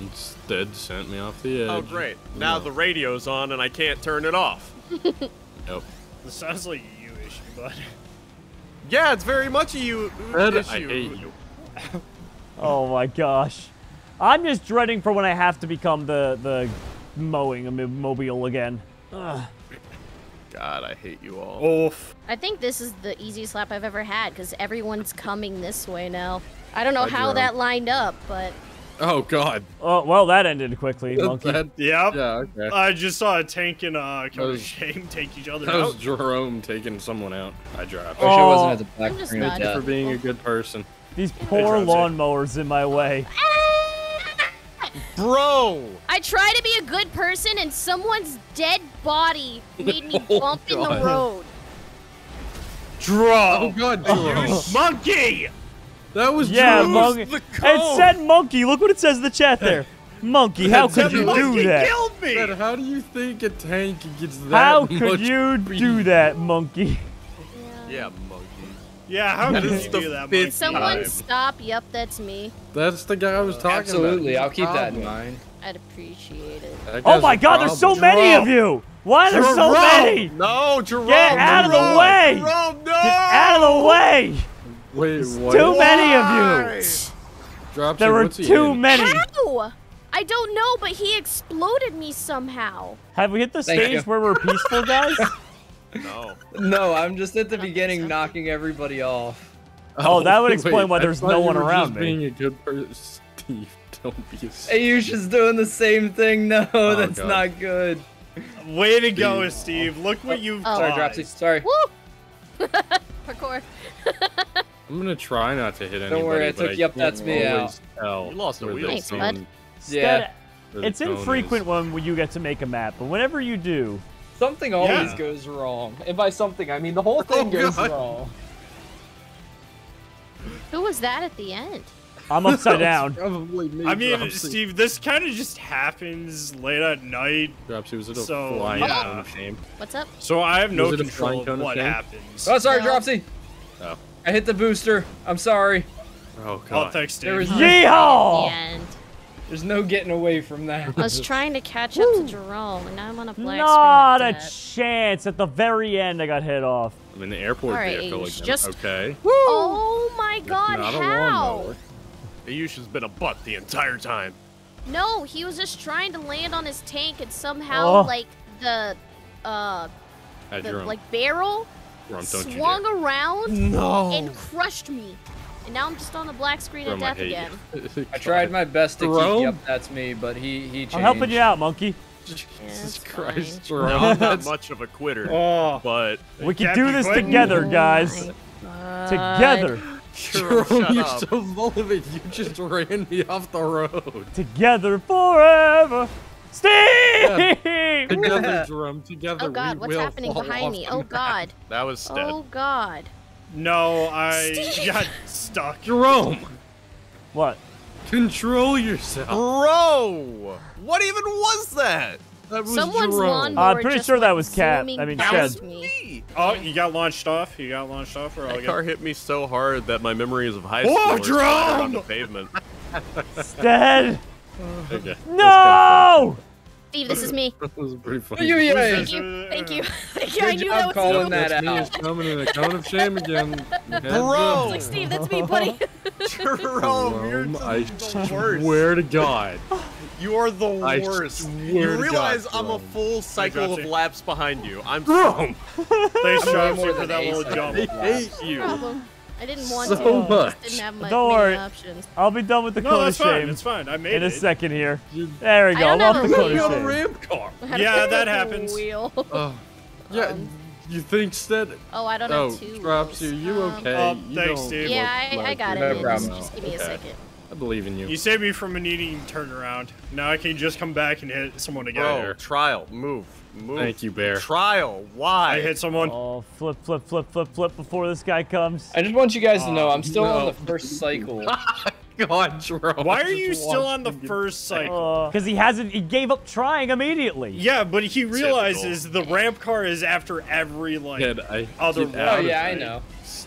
S5: Instead, sent me off the edge.
S2: Oh, great. Now the radio's on and I can't turn it off.
S5: Nope.
S3: This sounds like a you issue, bud.
S2: Yeah, it's very much a you
S5: Ed,
S2: issue.
S5: I hate you.
S1: Oh my gosh. I'm just dreading for when I have to become the the mowing mo- mobile again. Ugh.
S2: God, I hate you all.
S3: Oof.
S6: I think this is the easiest lap I've ever had because everyone's coming this way now. I don't know
S5: Hi,
S6: how
S5: Jerome.
S6: that lined up, but
S5: Oh God.
S1: Oh well, that ended quickly, Monkey.
S5: That,
S3: Yep.
S5: yeah. Okay.
S3: I just saw a tank and uh,
S5: That
S3: Killer
S5: was-
S3: Shame take each other
S5: That was. Jerome taking someone out. I dropped.
S4: Wish I
S1: Oh.
S4: wasn't at the black
S6: I'm just
S4: screen
S6: not.
S5: Thank you for being a good person.
S1: These poor lawnmowers in my way.
S2: Bro!
S6: I try to be a good person and someone's dead body made me
S5: Oh,
S6: bump in the road.
S3: Draw.
S5: Oh God, Jerome.
S3: Monkey!
S5: that was
S1: Yeah, Monkey. It said monkey. Look what it says in the chat there. Monkey, how could you
S3: Monkey
S1: do that?
S3: killed me!
S5: Dad, how do you think a tank gets that
S1: How
S5: much
S1: could you do that, monkey?
S2: Yeah, monkey.
S3: Yeah, how
S2: That
S3: did
S2: is
S3: you do that,
S2: fifth
S3: Monkey?
S6: Someone
S2: Time.
S6: stop. Yep, that's me.
S5: That's the guy I was talking
S4: Absolutely,
S5: about.
S4: I'll keep that in mind.
S6: I'd appreciate it.
S1: Oh my god, there's so
S5: problem.
S1: many of you! Why are there so many?
S2: No, Jerome!
S1: Get out of the way!
S2: Jerome, no!
S1: Get out of the way!
S5: Wait, what?
S1: Too many of you!
S5: Dropsy,
S1: There were too
S5: in?
S1: many.
S6: How? I don't know, but he exploded me somehow.
S1: Have we hit the
S4: Thank
S1: stage
S4: you.
S1: where we're peaceful, guys?
S2: No.
S4: No, I'm just at the beginning knocking everybody off.
S1: Oh, that would explain why there's no one around
S5: just
S1: me.
S5: being a good person. Steve, don't be a
S4: Ayush doing the same thing. No, oh, that's
S5: God.
S4: not good.
S3: Way to go, Steve. Look what oh. you've
S6: Oh.
S4: Sorry. Dropsy. Sorry.
S6: Woo! Parkour.
S5: I'm gonna try not to hit anybody.
S4: Don't worry, I took you up, that's me
S5: always Tell
S2: You lost a wheel.
S5: the
S6: Thanks, bud.
S4: Yeah.
S1: Instead-
S5: where the
S1: It's
S5: zone
S1: infrequent
S5: is.
S1: when you get to make a map, but whenever you do,
S4: Something always
S3: Yeah.
S4: goes wrong. And by something, I mean the whole oh, thing
S2: Oh,
S4: goes
S2: God.
S4: wrong.
S6: Who was that at the end?
S1: I'm upside down.
S5: Probably me.
S3: I mean,
S5: Dropsy.
S3: Steve, this kind of just happens late at night,
S5: Dropsy was it a
S3: So,
S5: flying
S3: yeah.
S5: cone of shame?
S6: What's up?
S3: so I have no
S5: Was it a
S3: control of
S5: of
S3: what
S5: shame?
S3: happens.
S4: Oh, sorry,
S6: No.
S4: Dropsy.
S5: Oh.
S4: I hit the booster. I'm sorry.
S5: Oh,
S3: oh
S5: God.
S3: Oh, thanks, Steve.
S4: There was-
S1: Yeehaw!
S6: And
S4: There's no getting away from that.
S6: I was trying to catch up to Jerome, and now I'm on a black
S1: Not
S6: screen.
S1: a chance. At the very end, I got hit off.
S5: I'm in the airport
S6: All right,
S5: vehicle
S6: Ayush,
S5: again.
S6: just-
S5: Okay.
S6: Oh my god,
S5: Not
S6: how?
S5: lawnmower.
S2: Ayush has been a butt the entire time.
S6: No, he was just trying to land on his tank and somehow,
S1: Oh.
S6: like, the, uh, the, like, barrel
S5: Jerome,
S6: swung around
S2: No.
S6: and crushed me. And now I'm just on the black screen of death again.
S4: I tried my best to keep
S5: Jerome?
S4: yep, that's me, but he he changed.
S1: I'm helping you out, monkey.
S5: Jesus
S6: fine.
S5: Christ,
S2: No, I'm not
S5: That's
S2: much of a quitter,
S3: Oh,
S2: but
S1: We can do this
S3: quick.
S1: together,
S6: Oh
S1: guys.
S6: my
S1: Together.
S2: Jerome,
S5: Jerome,
S2: shut
S5: you're
S2: up.
S5: so full of it. You just ran me off the road.
S1: Together forever. Steve!
S5: Together, Jerome. Together.
S6: Oh god,
S5: we
S6: what's happening behind me? Oh god.
S2: That was Stead.
S6: Oh god.
S3: No, I
S6: Steve.
S3: got stuck.
S5: Jerome,
S1: What?
S5: control yourself.
S2: Bro! What even was that?
S5: That was
S6: Someone's
S5: Jerome.
S6: lawnmower
S1: I'm pretty sure that was Cat. I mean,
S6: past
S1: Shed.
S6: me.
S2: Me.
S3: Oh, you got launched off? You got launched off? Or all
S2: That
S3: good?
S2: car hit me so hard that my memories of high
S3: Whoa,
S2: school are splattered on the pavement.
S1: Dead.
S5: Okay.
S1: No!
S6: Steve, this is me.
S5: That was pretty funny.
S4: You, you,
S6: Thank you. Thank you. Thank you.
S4: Good
S6: I knew
S4: job
S6: that was
S4: calling
S6: you.
S4: that
S5: That's me
S4: out.
S5: is coming in a cone of shame again.
S2: Bro!
S6: Like, Steve, that's me, buddy.
S2: Jerome, you're
S5: Jerome,
S2: just
S5: I
S2: the worst.
S5: swear to God.
S2: You are the
S5: I
S2: worst.
S5: swear
S2: You
S5: to
S2: realize
S5: God,
S2: I'm a full cycle of laps behind you. I'm
S5: Jerome,
S3: Thanks,
S4: I'm way
S3: Dropsy,
S4: more
S3: for that little jump.
S5: I hate you.
S6: Problem. I didn't want
S5: So
S6: to. I
S5: much.
S6: just didn't have my,
S1: Don't worry.
S6: options.
S1: I'll be done with the
S3: No,
S1: cone
S3: that's
S1: of
S3: fine.
S1: shame
S3: It's fine. I made
S1: in a second here. There we
S6: I
S1: go.
S6: don't
S1: I'm
S6: have
S1: off the cone
S5: You
S1: of
S5: a
S1: shame.
S5: ramp car.
S3: Yeah, that happens.
S6: Wheel.
S5: Oh, yeah.
S6: Um,
S5: you think instead?
S6: oh, I don't
S5: Oh,
S6: have two.
S5: drops you. You
S6: Um,
S5: okay?
S3: Oh,
S5: you
S3: thanks,
S5: don't
S3: Steve.
S6: Yeah,
S5: look
S6: I, I got
S5: you.
S6: it.
S4: No problem.
S6: Just give me a second.
S5: I believe in you.
S3: You saved me from an eating turnaround. Now I can just come back and hit someone again.
S2: Bro, trial, move, move.
S5: Thank you, Bear.
S2: Trial, why?
S3: I hit someone.
S1: Oh, flip, flip, flip, flip, flip before this guy comes.
S4: I just want you guys to know I'm still on the first cycle.
S5: God, Jerome.
S3: Why are you still on the first cycle?
S1: Uh, because he hasn't, he gave up trying immediately.
S3: Yeah, but he realizes the ramp car is after every like.
S5: Kid, I
S3: Other
S5: get
S4: Oh yeah, I
S5: it.
S4: know.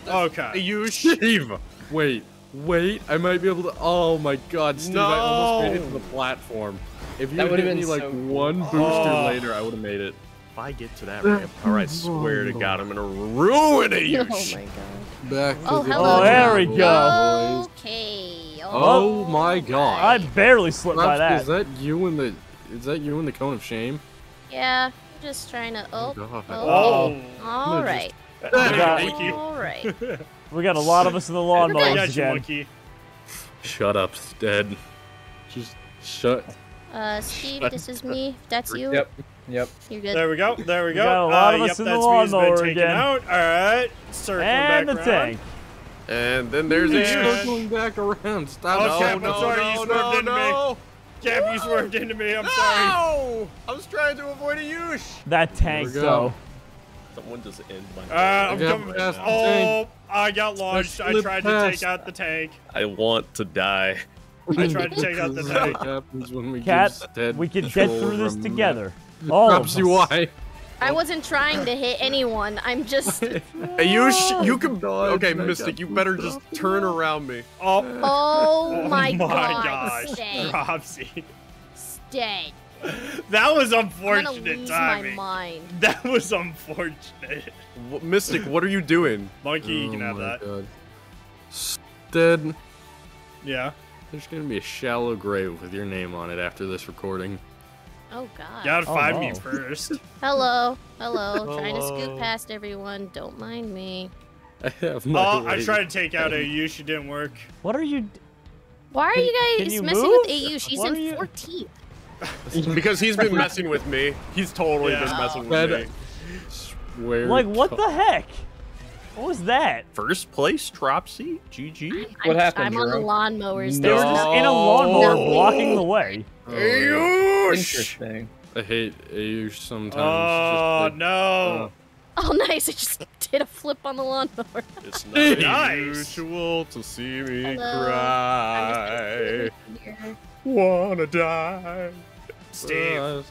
S3: Okay.
S2: You
S5: Steve, wait, wait. I might be able to. Oh my God, Steve! I almost made it to the platform. If you
S4: That
S5: had
S4: would've
S5: hit me like
S4: so cool.
S5: one booster
S3: Oh.
S5: later, I would have made it.
S2: If I get to that ramp, all right, swear to God, I'm gonna ruin it. You
S6: Oh my god.
S5: Back to
S6: Oh,
S5: the
S6: hello.
S1: Oh, there we go.
S6: Okay.
S5: Oh, oh, oh my God!
S1: I barely slipped by that.
S5: Is that you in the? Is that you in the cone of shame?
S6: Yeah, I'm just trying to. Oh.
S5: God.
S6: Oh.
S3: Oh.
S6: All right.
S1: got-
S3: Monkey.
S6: All right.
S1: We got a lot of us in the
S3: I
S1: lawnmowers again.
S5: Shut up, dead. Just shut.
S6: Uh, Steve, this is me. That's you.
S4: Yep. Yep.
S6: You're good.
S3: There we go. There we go.
S1: got a lot
S3: uh,
S1: of us
S3: yep,
S1: in the
S3: that's me. He's been
S1: lawnmower again.
S3: out. All right. Circling
S1: And the
S3: back around.
S1: tank.
S2: And then there's
S3: Yeah.
S2: a
S5: Circling back around. Stop.
S3: Oh,
S2: no,
S3: Cap, I'm
S2: no,
S3: sorry,
S2: no,
S3: you swerved
S2: no,
S3: into me.
S2: no.
S3: Cap, you swerved into me. I'm sorry.
S2: No! I was trying to avoid a use.
S1: That tank,
S5: we go.
S1: though.
S2: Someone just end my.
S3: Uh, I'm
S5: got
S3: coming.
S5: past the
S3: Oh. I got launched. I
S5: slip
S3: tried to take out the tank.
S2: I want to die.
S3: I tried to take out the
S5: This is what
S3: tank.
S5: happens when we
S1: Cat, we can get through this together. All of
S5: you why?
S6: I wasn't trying to hit anyone. I'm just.
S2: Hey, you sh- you can.
S5: God,
S2: Okay, Mystic, you better just turn around me.
S3: Oh,
S6: Oh my,
S3: my
S6: god.
S3: gosh.
S6: Stay.
S3: Dropsy.
S6: Stay.
S3: That was
S6: I'm gonna
S3: unfortunate
S6: my
S3: timing.
S6: mind.
S3: That was unfortunate.
S2: Wh- Mystic, what are you doing?
S3: Monkey, you can
S5: Oh
S3: have
S5: my
S3: that.
S5: God. Stead,
S3: Yeah.
S5: there's gonna be a shallow grave with your name on it after this recording.
S6: Oh god.
S3: You gotta
S1: Oh,
S3: find me first.
S6: Hello. Hello. Trying to
S2: Hello.
S6: scoot oh. past everyone. Don't mind me.
S5: I have my
S3: Oh, I tried to take out a you. She didn't work.
S1: What are you? d-
S6: Why are
S1: Can-
S6: you guys
S1: you
S6: messing
S1: move?
S6: with AU? She's
S1: What
S6: in
S1: you-
S6: 14th.
S2: Because he's been messing with me. He's totally
S3: Yeah.
S2: been messing
S5: Stead,
S2: with me.
S5: swear
S1: Like, what the heck? What was that?
S2: First place, Dropsy, GG.
S4: What
S6: I'm,
S4: happened,
S6: I'm on the
S4: Jerome?
S6: lawnmowers.
S1: They were just
S6: no-
S1: in a lawnmower
S6: No.
S1: blocking the way.
S5: Oh,
S4: Interesting.
S5: I hate Ayush sometimes.
S3: Oh
S5: Just like-
S3: no.
S6: Oh, nice. I just did a flip on the lawnmower.
S2: It's not
S3: Nice.
S2: unusual to see me
S6: Hello.
S2: cry. Wanna die.
S3: Steve.
S5: Uh,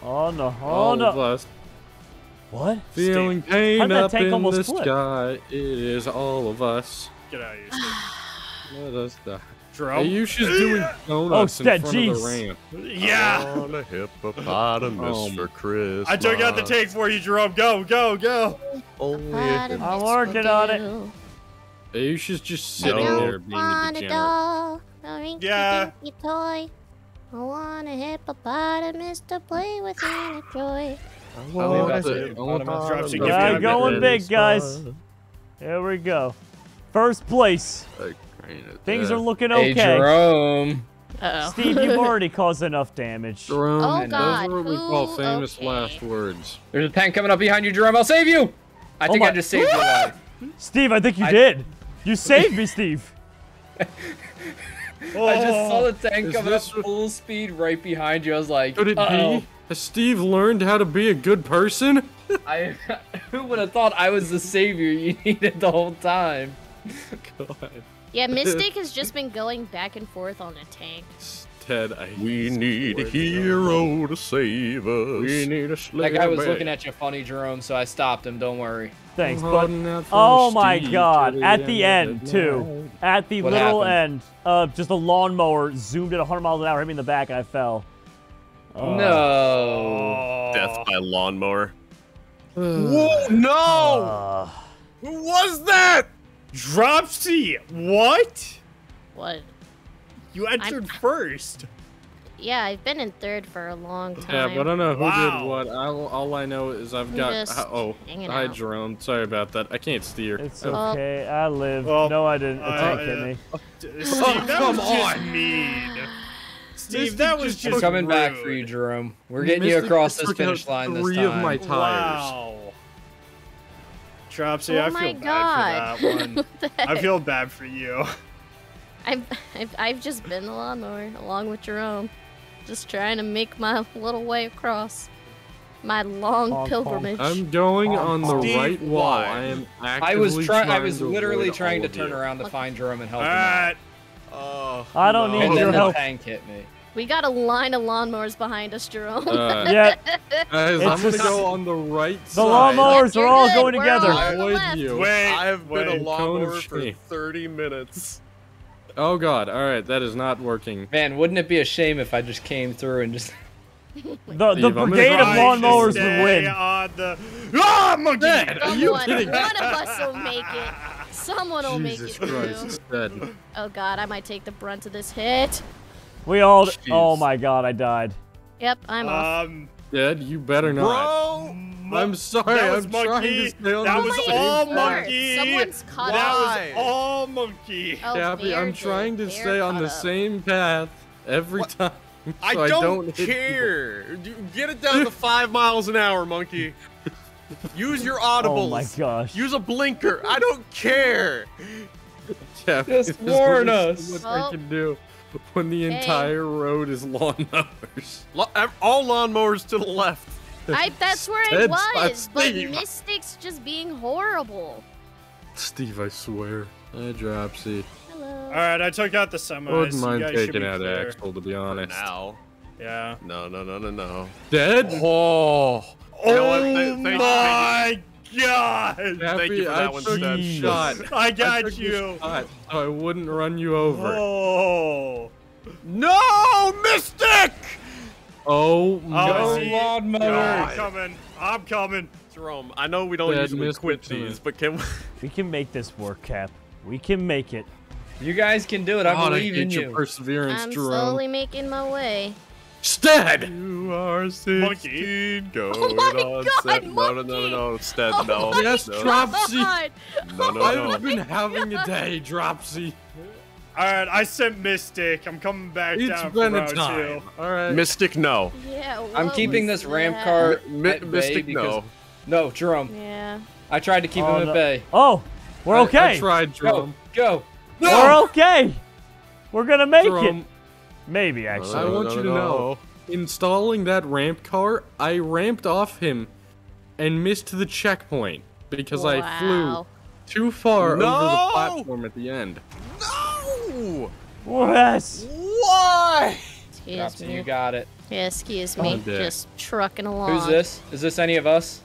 S1: Oh no! Oh
S5: all of
S1: no!
S5: us
S1: What?
S5: feeling pain
S1: How'd that
S5: up
S1: tank
S5: in
S1: almost
S5: the
S1: flip?
S5: sky. It is all of us.
S3: Get out of here, Steve.
S5: Let us die.
S3: Jerome.
S5: Ayush is doing donuts in
S1: Stead,
S5: front of the ramp.
S3: Yeah.
S2: On a hippopotamus
S5: Oh,
S2: for Christmas.
S3: I took out the tank for you, Jerome. Go, go, go.
S2: Only
S6: What
S2: if
S6: a
S1: I'm working on it.
S6: do.
S5: Ayush is just
S6: I
S5: sitting
S2: No.
S5: there being a
S6: want
S5: degenerate.
S6: doll, a rinky
S3: Yeah.
S6: dinky toy. I want a hippopotamus to play with and enjoy.
S5: I
S4: want
S5: want
S4: that
S5: the- I want
S3: Drops
S5: the-
S3: you, give
S5: the-
S3: me
S1: Yeah,
S3: a
S1: going big, guys. Here we go. First place.
S5: Like, ain't it
S1: Things are looking
S4: Hey,
S1: okay.
S4: Jerome.
S6: Uh-oh.
S1: Steve, you've already caused enough damage.
S5: Jerome,
S6: Oh, God.
S5: those are what we call
S6: who-
S5: famous
S6: okay.
S5: last words.
S4: There's a tank coming up behind you, Jerome. I'll save you. I
S1: Oh
S4: think
S1: my-
S4: I just saved your life.
S1: Steve, I think you
S4: I-
S1: did. You saved me, Steve.
S3: Oh,
S4: I just saw the oh, tank
S5: Is
S4: coming up full speed right behind you. I was like,
S5: Could it
S4: uh-oh.
S5: be? Has Steve learned how to be a good person?
S4: I who would have thought I was the savior you needed the whole time?
S5: God.
S6: Yeah, Mystic has just been going back and forth on a tank.
S5: Ted, I
S2: We need a hero to save us.
S5: We need a
S4: That guy was looking at you funny, Jerome, so I stopped him. Don't worry.
S1: Thanks,
S5: I'm
S1: but
S5: holding out for
S1: oh my god!
S5: to
S1: At the
S5: end
S1: end
S5: the
S1: too, at the
S4: What
S1: literal
S4: happened?
S1: end, uh, just a lawnmower zoomed at 100 miles an hour, hit me in the back, and I fell. Uh,
S4: no.
S3: Oh.
S2: Death by lawnmower. Whoa, no!
S1: Uh,
S2: Who was that?
S3: Dropsy, what?
S6: What?
S3: You entered first.
S6: Yeah, I've been in third for a long time.
S5: Yeah, but I don't know who
S3: Wow.
S5: did what. All, all I know is I've got.
S6: just
S5: oh, hi
S6: out.
S5: Jerome. Sorry about that. I can't steer.
S1: It's
S5: Oh,
S6: Oh.
S1: okay. I live.
S3: Well,
S1: no, I didn't. A
S3: uh,
S1: tank hit
S3: uh,
S1: me.
S3: D- Steve, that
S5: come
S3: was just
S5: on.
S3: mean. Steve,
S5: This
S3: that was
S5: just
S3: just
S4: It's coming back for you, Jerome. We're getting you
S5: Mystic
S4: across this finish line this
S5: three
S4: time.
S5: of my tires.
S3: Wow. Dropsy,
S6: Oh
S3: I feel
S6: god.
S3: bad for that one. I feel bad for you.
S6: I've, I've, I've just been the lawnmower along with Jerome. Just trying to make my little way across. My long
S1: Honk, honk.
S6: pilgrimage.
S5: I'm going on the
S2: Steve,
S5: right wall.
S2: why?
S5: I am
S4: I
S5: actively
S4: was trying. I was literally
S5: avoid
S4: trying to turn
S5: you.
S4: around to find Jerome and help him out.
S2: Oh,
S1: I don't
S2: no.
S1: need
S4: And
S1: your
S4: then the
S1: help.
S4: tank hit me.
S6: we got a line of lawnmowers behind us, Jerome.
S5: Uh,
S1: Yeah,
S5: guys, I'm gonna go on the right
S1: the
S5: side.
S1: The lawnmowers
S6: You're
S1: all
S6: good,
S1: going
S6: we're
S1: together.
S6: all- on the
S5: Avoid you.
S3: Wait,
S2: I have been
S3: wait.
S2: a lawnmower for 30 minutes.
S5: Oh god, alright, that is not working.
S4: Man, wouldn't it be a shame if I just came through and just
S1: The, the
S5: Steve,
S1: brigade of
S5: try
S3: to
S1: lawnmowers would
S3: stay
S1: win.
S3: On the... Ah, monkey!
S5: Are you
S6: Someone,
S5: kidding?
S6: one of us will make it. Someone will
S5: Jesus
S6: make it
S5: Christ,
S6: through.
S5: dead.
S6: Oh god, I might take the brunt of this hit.
S1: We all.
S5: Jeez.
S1: Oh my god, I died.
S6: Yep, I'm off.
S5: Dead? You better not.
S2: Bro!
S5: I'm sorry,
S3: that was
S5: I'm trying to
S3: monkey.
S5: stay on
S3: that
S5: the
S3: was all monkey.
S6: Someone's caught
S3: that was all monkey.
S6: Oh,
S5: Cappy, I'm trying to stay on the
S6: up.
S5: same path every
S2: What?
S5: time.
S2: I don't,
S5: hit people.
S2: care. You- Get it down to five miles an hour, monkey. Use your audibles.
S1: Oh my gosh.
S2: Use a blinker. I don't care.
S5: Cappy,
S4: Just warn us.
S5: so much
S6: Well,
S5: I can do when the
S6: okay.
S5: entire road is lawnmowers.
S2: Lo- ev- all lawnmowers to the left.
S6: I, that's where I was, but
S5: Steve.
S6: Mystic's just being horrible.
S5: Steve, I swear. I dropsy.
S6: Hello.
S3: All right, I took out the semis.
S5: I wouldn't
S3: you
S5: mind taking out
S3: clear.
S5: Axel, to be
S2: For
S5: honest.
S2: now.
S3: Yeah.
S2: No, no, no, no, no.
S5: Dead?
S2: Oh. You know?
S3: Oh
S2: Th- thank- oh
S3: my god!
S5: Happy,
S2: you for
S5: I
S2: that one,
S5: took Stead. shot.
S3: I
S5: I
S3: got
S5: took
S3: you.
S5: shot so I wouldn't run you over.
S3: Oh.
S2: No, Mystic!
S5: Oh my
S3: Oh,
S4: Go
S3: see? I'm coming. I'm coming.
S2: Jerome, I know we don't
S5: Dead
S2: usually
S5: Mystic
S2: quit
S5: to me.
S2: these, but can we?
S1: We can make this work, Cap. We can make it.
S4: You guys can do it. I
S5: God, I
S4: believe in
S5: hate your
S4: you.
S5: perseverance,
S6: I'm
S5: Jerome.
S6: slowly making my way.
S5: Stead!
S2: You are
S3: Monkey.
S2: going
S6: Oh my
S2: on
S6: God,
S2: set- No, no, no, no,
S6: monkey.
S2: no, Stead,
S6: Oh
S2: no.
S6: my
S5: Yes,
S2: no,
S5: Dropsy.
S6: God.
S2: no, no, no.
S5: I've been having a day, Dropsy.
S3: All right, I sent Mystic. I'm coming back
S5: It's
S3: down
S5: been
S3: for
S5: a time.
S3: two.
S5: All right.
S2: Mystic, no.
S6: Yeah,
S4: I'm keeping
S6: was
S4: this ramp
S6: that?
S4: car
S2: Mi-
S4: at bay
S2: Mystic,
S4: because
S2: no.
S4: no, Jerome.
S6: Yeah.
S4: I tried to keep
S1: Oh,
S4: him
S1: no.
S4: at bay.
S1: Oh, we're okay.
S5: I, tried,
S4: Go,
S5: Jerome.
S4: go.
S1: We're okay. We're gonna make
S5: Jerome,
S1: it. Maybe actually.
S5: I want you to know, installing that ramp car, I ramped off him and missed the checkpoint because I flew too far over the platform at the end.
S2: No!
S1: Yes.
S2: Why?
S6: Excuse
S4: Dropsy,
S6: me.
S4: you got it.
S6: Yeah, excuse me.
S5: I'm.
S6: Just trucking along.
S4: Who's this? Is this any of us?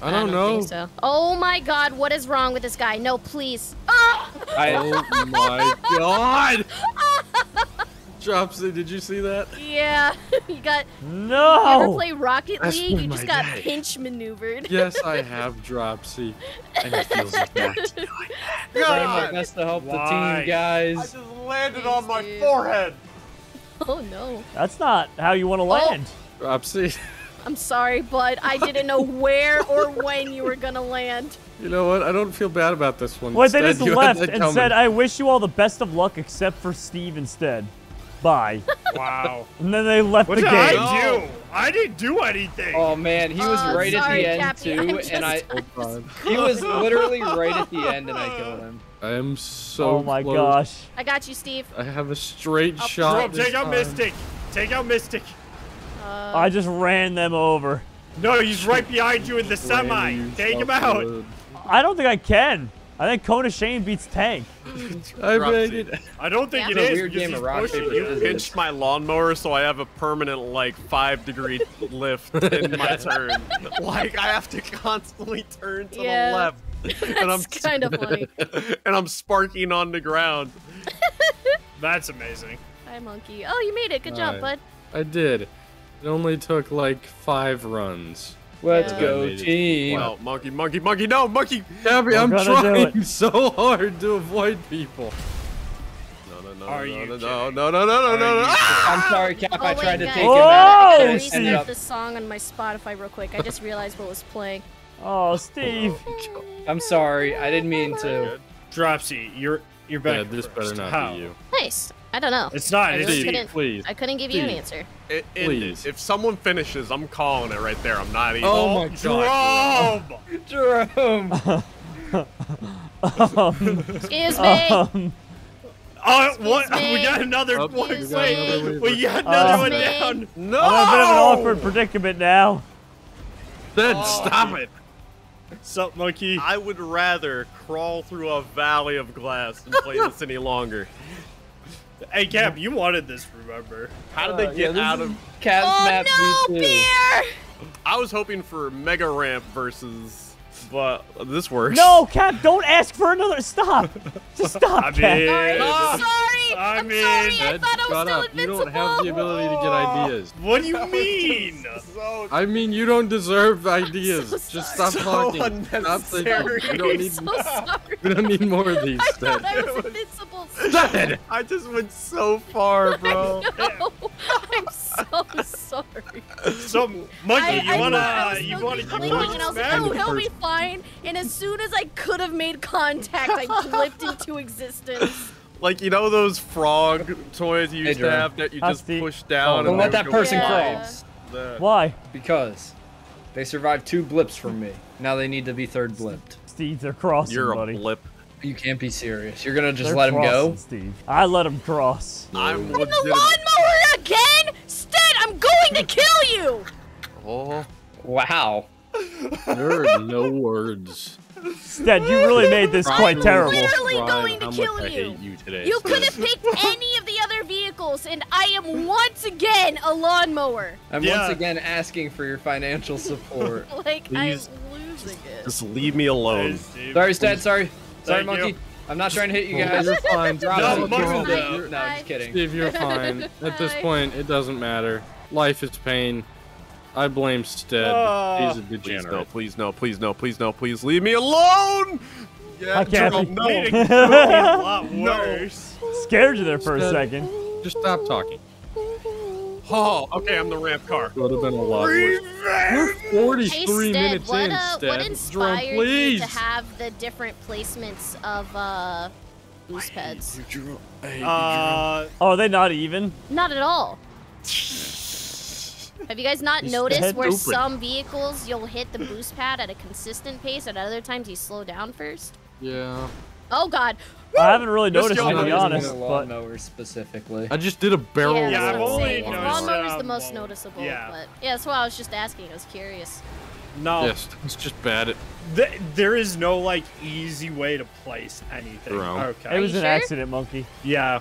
S5: I don't, know.
S6: Think so. Oh my god, what is wrong with this guy? No, please. Ah!
S4: I,
S5: Oh my god! Dropsy, did you see that?
S6: Yeah, you got. No. You ever
S1: No.
S6: play Rocket League? You just got
S5: day.
S6: pinch maneuvered.
S5: Yes, I have Dropsy. And it feels like that.
S4: trying my
S2: God!
S4: best to help the team, guys.
S2: I just landed
S6: Please,
S2: on my
S6: dude.
S2: forehead.
S6: Oh no.
S1: That's not how you want to oh. land.
S5: Dropsy,
S6: I'm sorry, but I didn't know where or when you were gonna land.
S5: you know what? I don't feel bad about this one.
S1: Wait, they
S5: Instead,
S1: just left and
S5: coming.
S1: said, "I wish you all the best of luck, except for Steve instead." Bye.
S3: Wow.
S1: and then they left
S3: What
S1: the
S3: did
S1: game.
S3: I do? I didn't do anything.
S4: Oh man, he was
S6: Oh,
S4: right
S6: sorry,
S4: at the end
S6: Cappy,
S4: too,
S6: just-
S4: and I. he was literally right at the end, and I killed him.
S5: I am so
S1: oh my
S5: close.
S1: gosh.
S6: I got you, Steve.
S5: I have a straight
S6: Up
S5: shot.
S3: Jerome,
S5: this
S3: take out
S5: time.
S3: Mystic. Take out Mystic.
S6: Uh,
S1: I just ran them over.
S3: No, he's right behind you in the semi. Take him out.
S5: would.
S1: I don't think I can. I think Cone of Shame beats Tank.
S5: I
S2: Dropsy.
S5: made it.
S3: I don't think
S6: Yeah.
S3: it
S4: It's a
S3: is
S4: weird
S3: because
S4: game
S3: he's
S4: of rock, paper,
S3: you.
S2: Pinched my lawnmower, so I have a permanent like five degree lift in my turn. Like I have to constantly turn to
S6: Yeah.
S2: the left. And I'm
S6: kind of funny.
S2: and I'm sparking on the ground.
S3: That's amazing.
S6: Hi, monkey. Oh, you made it. Good job,
S5: Alright.
S6: bud.
S5: I did. It only took like five runs.
S4: Let's
S6: Yeah.
S4: go
S5: I made it.
S4: team.
S2: Well, monkey, monkey, monkey, no, monkey.
S5: Gabby,
S1: We're
S5: I'm trying so hard to avoid people.
S2: No, no, no,
S3: Are
S2: no,
S3: you
S2: no, no,
S3: kidding?
S2: no, no, no, no,
S3: Are
S2: no, no. Ah!
S4: I'm sorry, Cap.
S6: Oh,
S4: I
S6: wait,
S4: tried to
S6: guys.
S4: take
S1: Oh,
S4: him out.
S6: I
S4: and it
S1: Steve.
S4: ended up-
S6: the song on my Spotify real quick. I just realized what was playing.
S1: Oh, Steve.
S4: I'm sorry. I didn't mean to.
S3: Dropsy, you're you're back.
S5: Yeah, this better not
S3: How?
S5: be you.
S6: Nice. I don't know.
S3: It's not.
S6: I
S3: It's
S6: just couldn't.
S5: please.
S6: I couldn't give you an answer.
S2: It, it,
S5: Please.
S2: If someone finishes, I'm calling it right there. I'm not even.
S5: Oh my god.
S3: Jerome!
S4: Jerome.
S6: Excuse me.
S1: Um,
S3: Oh, what?
S6: me.
S3: We got another
S5: Oh,
S3: one.
S5: we got
S3: Wait,
S5: another
S3: we got another
S1: Uh,
S3: one
S6: me.
S3: down.
S2: No!
S1: I'm in a bit of an awkward predicament now.
S5: Then
S2: Oh.
S5: stop it.
S3: Sup, monkey?
S2: I would rather crawl through a valley of glass than play this any longer.
S3: Hey, Cap, you wanted this, remember?
S2: How did
S4: Uh,
S2: they
S4: yeah,
S2: get
S4: this
S2: out of?
S4: Cavs
S6: oh
S4: map
S6: no,
S4: V2.
S6: beer!
S2: I was hoping for Mega Ramp versus, but this works.
S1: No, Cap, don't ask for another. Stop. Just stop,
S3: I
S1: Cap.
S3: mean,
S6: Sorry,
S2: Ah.
S6: sorry.
S3: I
S6: I'm
S3: mean-
S6: sorry. I thought I was
S5: shut
S6: still
S5: up. You don't have the ability to get ideas.
S3: what do you mean?
S2: So,
S5: I mean, you don't deserve ideas.
S6: so
S5: Just stop
S2: So
S5: talking. Stop
S2: unnecessary.
S5: thinking. We don't need.
S6: so sorry.
S5: We don't need more of these.
S6: I thought I was invincible.
S5: Stop it.
S2: I just went so far, bro.
S6: No, I'm so sorry.
S3: So, monkey,
S6: I,
S3: you
S6: I
S3: wanna,
S6: I uh, was
S3: you wanna,
S6: to
S3: you
S6: be
S3: wanna
S6: and I was like, oh, he'll be fine. And as soon as I could have made contact, I blipped into existence.
S2: Like you know those frog toys you
S4: Hey,
S2: used to have that you just
S1: Steve.
S2: push down
S1: Oh,
S2: and
S4: Don't let that person
S6: Yeah.
S4: cross.
S2: That-
S1: Why?
S4: Because they survived two blips from me. Now they need to be third blipped.
S1: Steve, they're crossing,
S2: You're a
S1: buddy.
S2: blip.
S4: You can't be serious. You're gonna just
S1: They're
S4: let him
S1: crossing,
S4: go?
S1: Steve. I let him cross.
S2: I'm
S6: The
S2: legitimate.
S6: lawnmower again? Stead, I'm going to kill you!
S2: Oh,
S4: Wow.
S5: There are no words.
S1: Stead, you really made this quite terrible.
S6: I'm
S5: literally
S6: going to
S5: how
S6: kill
S5: much I
S6: you.
S5: hate you today.
S6: You could have picked any of the other vehicles, and I am once again a lawnmower.
S4: I'm
S3: Yeah.
S4: once again asking for your financial support.
S6: Like,
S2: Please.
S6: I'm losing it.
S2: just leave me alone.
S4: Sorry, Stead. Sorry. Sorry,
S3: Thank
S4: monkey.
S3: you.
S4: I'm not trying to hit you guys.
S5: You're fine.
S4: Drop
S3: No. Monkey, no.
S4: you're- just kidding.
S5: Steve, you're fine. At this point, it doesn't matter. Life is pain. I blame Stead.
S3: Ah.
S5: He's a degenerate.
S2: Please no, please no, please no, please no, please leave me alone. Yeah,
S1: I can't
S2: Jerome,
S1: be-
S2: no.
S3: Made it could be a lot
S2: No.
S1: Scared you there for a second.
S5: Just stop talking.
S2: Oh, okay, I'm the ramp car.
S5: Would have been a lot worse. We're 43
S6: Hey, Stead,
S5: minutes
S6: what,
S5: in,
S6: uh,
S5: Stead.
S6: what
S5: Jerome,
S6: inspired you
S5: please.
S6: to have the different placements of uh, boost pads?
S3: Uh,
S1: Oh, are they not even?
S6: Not at all. Have you guys not
S1: He's
S6: noticed where
S5: Stupid.
S6: some vehicles you'll hit the boost pad at a consistent pace, and other times you slow down first?
S5: Yeah.
S6: Oh God!
S1: I haven't really noticed,
S2: go
S1: to
S2: on.
S1: be
S2: Just
S1: honest.
S4: a
S1: But
S4: lawnmower specifically.
S5: I just did a barrel
S6: yeah,
S5: roll.
S3: Yeah,
S6: that's
S3: I've only
S6: saying.
S3: noticed
S6: Lawnmower's
S3: that
S6: the most
S3: one.
S6: noticeable,
S3: Yeah.
S6: but yeah, that's why I was just asking. I was curious.
S3: no.
S5: Yes, it's just bad at.
S3: Th- there is no like easy way to place anything.
S5: Jerome.
S3: Okay.
S1: it was an
S6: sure?
S1: accident, monkey.
S3: yeah.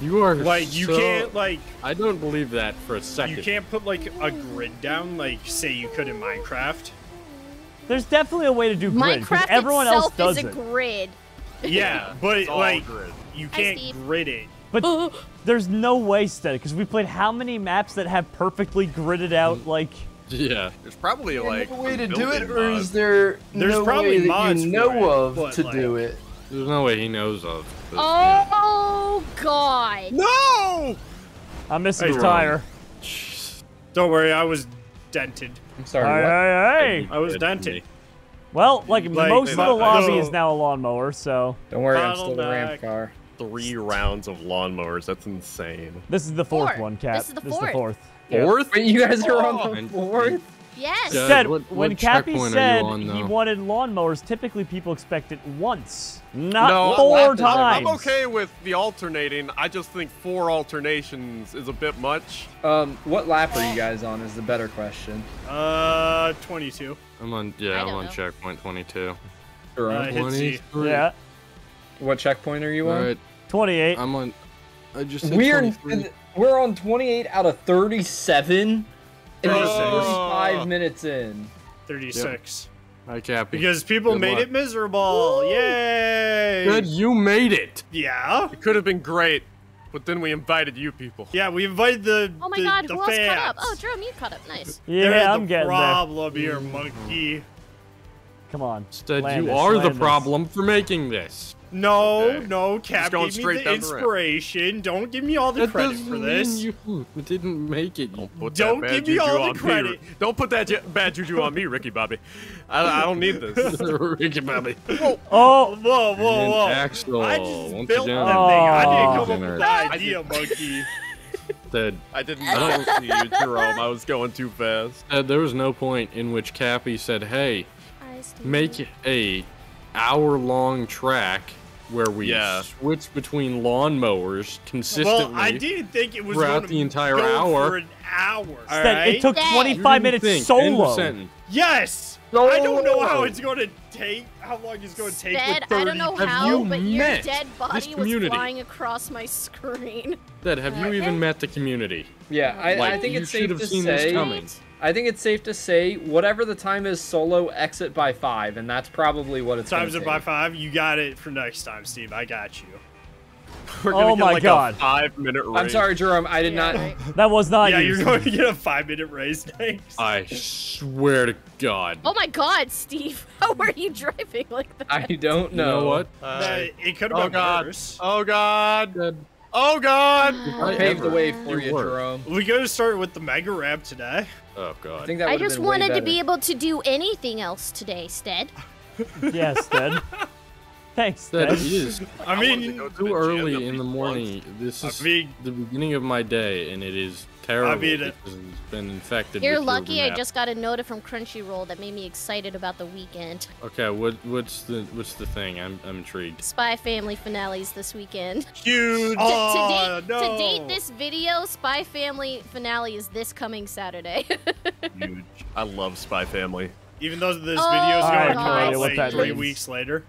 S5: You are
S3: Like you
S5: so-
S3: can't like
S5: I don't believe that for a second.
S3: you can't put like a grid down like say you could in Minecraft.
S1: There's definitely a way to do grid because
S6: Minecraft
S1: everyone else
S6: itself
S1: does
S6: is a
S1: it.
S6: grid.
S3: Yeah, but
S2: It's all
S3: like
S2: grid.
S3: you can't
S6: Steve.
S3: grid it.
S1: But there's no way, Stead, because we played how many maps that have perfectly gridded out mm. like.
S5: Yeah.
S2: There's probably like
S7: no way to do it,
S2: built-in
S7: or is there
S3: There's
S7: no
S3: probably
S7: way that
S3: mods
S7: you know
S3: it,
S7: of
S3: but,
S7: to
S3: like-
S7: do it?
S5: There's no way he knows of. this game.
S6: Oh God!
S2: No!
S1: I'm missing
S3: Hey,
S1: a tire.
S3: Don't worry, I was dented.
S4: I'm
S1: Hey,
S4: sorry. what?
S1: hey, hey.
S3: I was
S5: Dead to
S3: dented.
S5: Me.
S1: Well, like,
S3: Like,
S1: most of the
S3: but-
S1: lobby
S3: no.
S1: is now a lawnmower, so
S4: Don't worry, I'm still the ramp car.
S2: Three rounds of lawnmowers. That's insane.
S1: this is the fourth
S6: Four.
S1: one, Cat.
S6: This is the fourth.
S1: fourth.
S2: Fourth?
S4: Wait, you guys are on
S5: Oh.
S4: the fourth?
S6: Yes.
S5: Yeah.
S1: Said
S5: what-
S1: when
S5: what
S1: Cappy
S5: checkpoint are you
S1: said
S5: on
S1: he wanted lawnmowers, typically people expect it once, not
S2: No,
S1: four
S4: lap is it?
S1: times.
S2: I'm okay with the alternating. I just think four alternations is a bit much.
S4: Um, what lap are you guys on is the better question.
S3: Uh, 22.
S5: I'm on. Yeah, I'm on
S6: know.
S5: checkpoint 22.
S3: Uh,
S5: 23.
S1: Yeah,
S4: What checkpoint are you on?
S5: right.
S1: 28.
S5: I'm on. I just. Said
S4: We're
S5: 23.
S4: we're on 28 out of 37, and we're
S3: Oh.
S4: 35 minutes in.
S3: 36.
S5: Hi, Cappy.
S3: Because people
S5: Good
S3: made
S5: luck.
S3: it miserable. Yay!
S5: Good, you made it.
S3: Yeah.
S2: It could have been great, but then we invited you people.
S3: Yeah, we invited the
S6: Oh my
S3: the,
S6: God!
S3: the
S6: Who else
S3: fans.
S6: caught up? Oh, Jerome, you caught up. Nice.
S1: yeah,
S3: They're
S1: I'm
S3: the
S1: getting there.
S3: problem here, mm-hmm. monkey.
S1: Come on.
S5: Instead, you
S1: this,
S5: are the
S1: this.
S5: problem for making this.
S3: No,
S2: Okay.
S3: no, Cap
S2: going
S3: gave me
S2: straight
S3: the
S2: down the
S3: inspiration. Don't give me all the
S5: That
S3: credit for this.
S5: mean you didn't make it. You
S2: Put
S3: Don't
S2: that
S3: give me all the credit.
S2: Me. Don't put that ju- bad juju on me, Ricky Bobby. I, I don't need this.
S5: Ricky Bobby.
S1: Oh,
S3: Whoa, whoa, whoa!
S5: Axel,
S3: I just
S5: once
S3: built
S5: again,
S3: that thing. I oh, didn't
S1: Oh.
S3: come up with the idea, monkey.
S5: Said,
S2: I did not see you, Jerome. I was going too fast.
S5: said there was no point in which Cappy said, "Hey, make a hour-long track where we
S2: Yeah.
S5: switch between lawnmowers consistently."
S3: Well, I didn't think it was
S5: throughout
S3: gonna
S5: the entire
S3: go
S5: hour.
S3: for an hour.
S1: Instead,
S3: alright?
S1: it took
S6: Dang.
S1: 25 minutes
S5: think. End of
S1: solo.
S3: Yes. I don't know how it's going to take. How long it's going to take
S6: Dead,
S3: with 30
S6: I don't know
S5: Have
S6: how,
S5: you
S6: but your
S5: met
S6: dead
S5: this
S6: body was
S5: community?
S6: flying across my screen.
S5: Dead, have you even met the community?
S4: Yeah, I,
S5: Like,
S4: I think
S5: you
S4: it's
S5: should
S4: safe
S5: have
S4: to
S5: seen this
S4: say.
S5: Coming.
S4: I think it's safe to say whatever the time is, solo exit by five, and that's probably what it's
S3: times
S4: gonna
S3: it by five. You got it for next time, Steve. I got you.
S2: Oh We're gonna
S1: Oh
S2: get
S1: my
S2: like
S1: God.
S2: a five-minute race.
S4: I'm sorry, Jerome. I did
S6: Yeah,
S4: not.
S6: right.
S1: That was not
S3: yeah,
S1: you.
S3: you're going to get a five minute raise next.
S5: I swear to God.
S6: Oh my god, Steve. How are you driving like that?
S4: I don't know.
S5: you
S4: know.
S5: know what?
S3: Uh, that- it could have
S2: Oh
S3: been
S2: God.
S3: worse.
S2: Oh God.
S5: Dad,
S2: Oh God.
S5: Mm. I
S4: Paved the way for you,
S5: work-
S4: Jerome.
S3: We going to start with the mega ramp today.
S5: Oh
S4: I
S5: God.
S4: think that
S6: I just wanted to be able to do anything else today, Stead.
S1: yes, Ted. Thanks,
S5: That
S1: Ted.
S5: is
S3: I mean,
S2: go to
S5: too early in
S2: be
S5: the
S2: blunt.
S5: morning. This
S3: I
S5: is
S3: mean-
S5: the beginning of my day, and it is terrible I
S3: mean,
S5: because it's been infected.
S6: You're
S5: with
S6: lucky I just got a note from Crunchyroll that made me excited about the weekend.
S5: Okay, what what's the what's the thing? I'm I'm intrigued.
S6: Spy Family finales this weekend.
S2: Huge.
S6: To-
S3: Oh,
S6: to, ah, date,
S3: no.
S6: to date this video, Spy Family finale is this coming Saturday.
S2: Huge. I love Spy Family.
S3: even though this
S6: Oh,
S3: video is going to come out like three
S1: means.
S3: weeks later.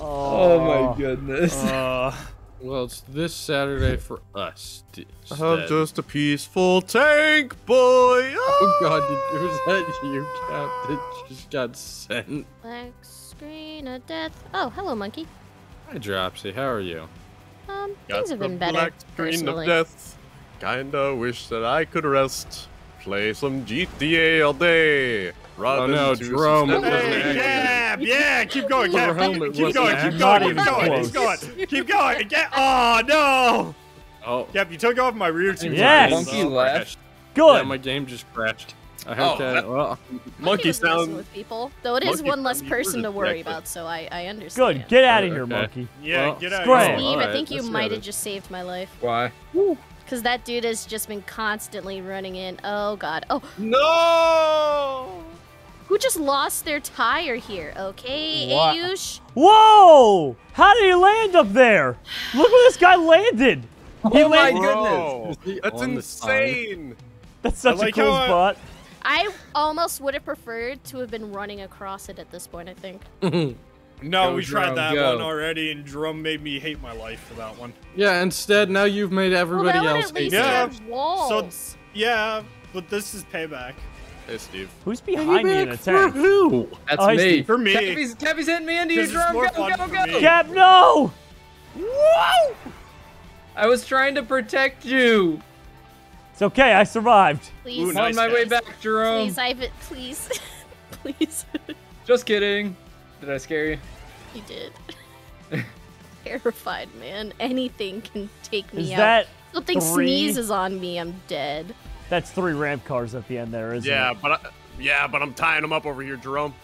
S4: Oh my goodness.
S3: Uh,
S5: Well, it's this Saturday for us.
S2: I
S5: have
S2: just a peaceful tank boy.
S5: Oh God, did, was that you, Cap? That just got sent.
S6: Black screen of death. Oh, hello, monkey.
S5: Hi, Dropsy. How are you?
S6: Um,
S2: Got
S6: things have
S2: the
S6: been better,
S2: black screen
S6: personally.
S2: of death. Kinda wish that I could rest. Play some GTA all day. Run
S5: Oh, no,
S2: into
S5: Jerome,
S2: some
S5: it wasn't
S2: step-
S3: hey,
S5: accurate.
S3: Yeah, keep going,
S5: Your
S3: Cap.
S5: helmet
S3: Keep going, keep going, keep going, keep going, keep going. Get, oh no,
S5: Oh,
S3: Cap, you took off my rear two.
S1: Yes.
S3: tires,
S4: Monkey
S3: though.
S4: left.
S1: Good.
S5: yeah, my game just crashed. I
S2: Oh,
S5: hope that.
S2: that-
S5: Well,
S2: Monkey
S6: was messing
S2: sound.
S6: with people, though it is
S2: Monkey
S6: one less
S2: sound, you were
S6: person to worry about, so I, I understand.
S1: Good. Get out of here,
S5: Okay.
S1: monkey.
S3: Yeah,
S5: Well,
S3: get out.
S1: Scram.
S3: of
S6: Steve,
S3: here.
S5: Alright,
S6: I think you might have just saved my life.
S4: Why?
S6: Because that dude has just been constantly running in. Oh, God. Oh,
S2: No.
S6: Who just lost their tire here? Okay,
S1: What?
S6: Ayush?
S1: Whoa! How did he land up there? Look where this guy landed. Oh he
S4: Oh my
S1: landed.
S2: Bro,
S5: Is he
S2: that's insane.
S1: That's such
S3: like
S1: a cool
S3: how I-
S1: spot.
S6: I almost would have preferred to have been running across it at this point, I think.
S3: No,
S4: Go,
S3: we tried
S4: Jerome,
S3: that
S4: go.
S3: one already, and Drum made me hate my life for that one.
S5: yeah. Instead, now you've made everybody
S6: well,
S5: else hate you.
S3: Yeah.
S6: had walls.
S3: Yeah, but this is payback.
S2: Hey, Steve.
S1: Who's behind me in a
S5: Payback for who?
S4: Oh, That's
S1: Oh,
S4: me.
S1: see.
S3: For me.
S4: Cappy's, Cappy's hitting me into you,
S3: This is
S4: Jerome. Go, go, go.
S3: me.
S1: Cap, no!
S4: I was trying to protect you.
S1: It's okay. I survived.
S6: Please,
S3: Ooh, nice
S4: on my way back, Jerome.
S6: please, Ivan, please, please.
S4: Just kidding. Did I scare you?
S6: you did. Terrified, man. Anything can take me
S1: Is
S6: out.
S1: that
S6: Something
S1: three?
S6: sneezes on me, I'm dead.
S1: That's three ramp cars at the end there, isn't
S2: Yeah,
S1: it?
S2: but I, yeah, but I'm tying them up over here, Jerome.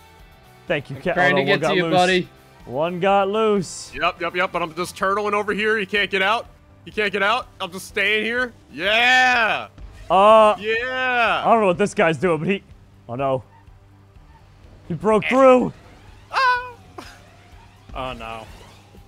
S1: Thank you, Cap.
S4: Trying
S1: oh,
S4: to get
S1: one got
S4: to you,
S1: loose.
S4: buddy.
S1: One got loose.
S2: Yep, yep, yep. But I'm just turtling over here. He can't get out. He can't get out. I'm just staying here. Yeah,
S1: Uh,
S2: yeah.
S1: I don't know what this guy's doing, but he. Oh no. He broke through.
S2: Ah.
S3: Oh no.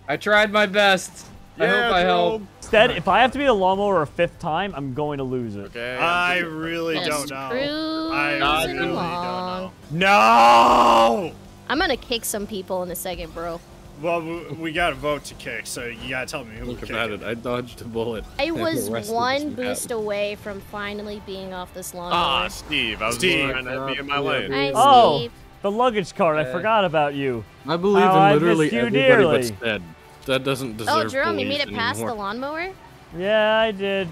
S4: I tried my best. I hope I help.
S2: Jerome.
S1: Instead, if I have to be the lawnmower a fifth time, I'm going to lose it.
S2: Okay.
S3: I really
S6: Just
S3: don't know.
S6: cruising
S3: I really don't know. No.
S6: I'm gonna kick some people in a second, bro.
S3: Well, we, we got a vote to kick, so you gotta tell me who
S5: Look about it. I dodged a bullet.
S6: I was one boost
S5: map.
S6: away from finally being off this lawnmower.
S2: Ah, Steve. I was
S3: Steve.
S2: trying to be in my lane.
S6: Hi,
S1: Oh,
S6: Steve.
S1: the luggage cart. I forgot about you.
S5: I believe
S1: How
S5: in literally
S1: you
S5: everybody
S1: dearly.
S5: but Stead. That doesn't deserve
S6: Oh, Jerome, you
S5: bullies
S6: made it past the lawnmower?
S1: Yeah, I did.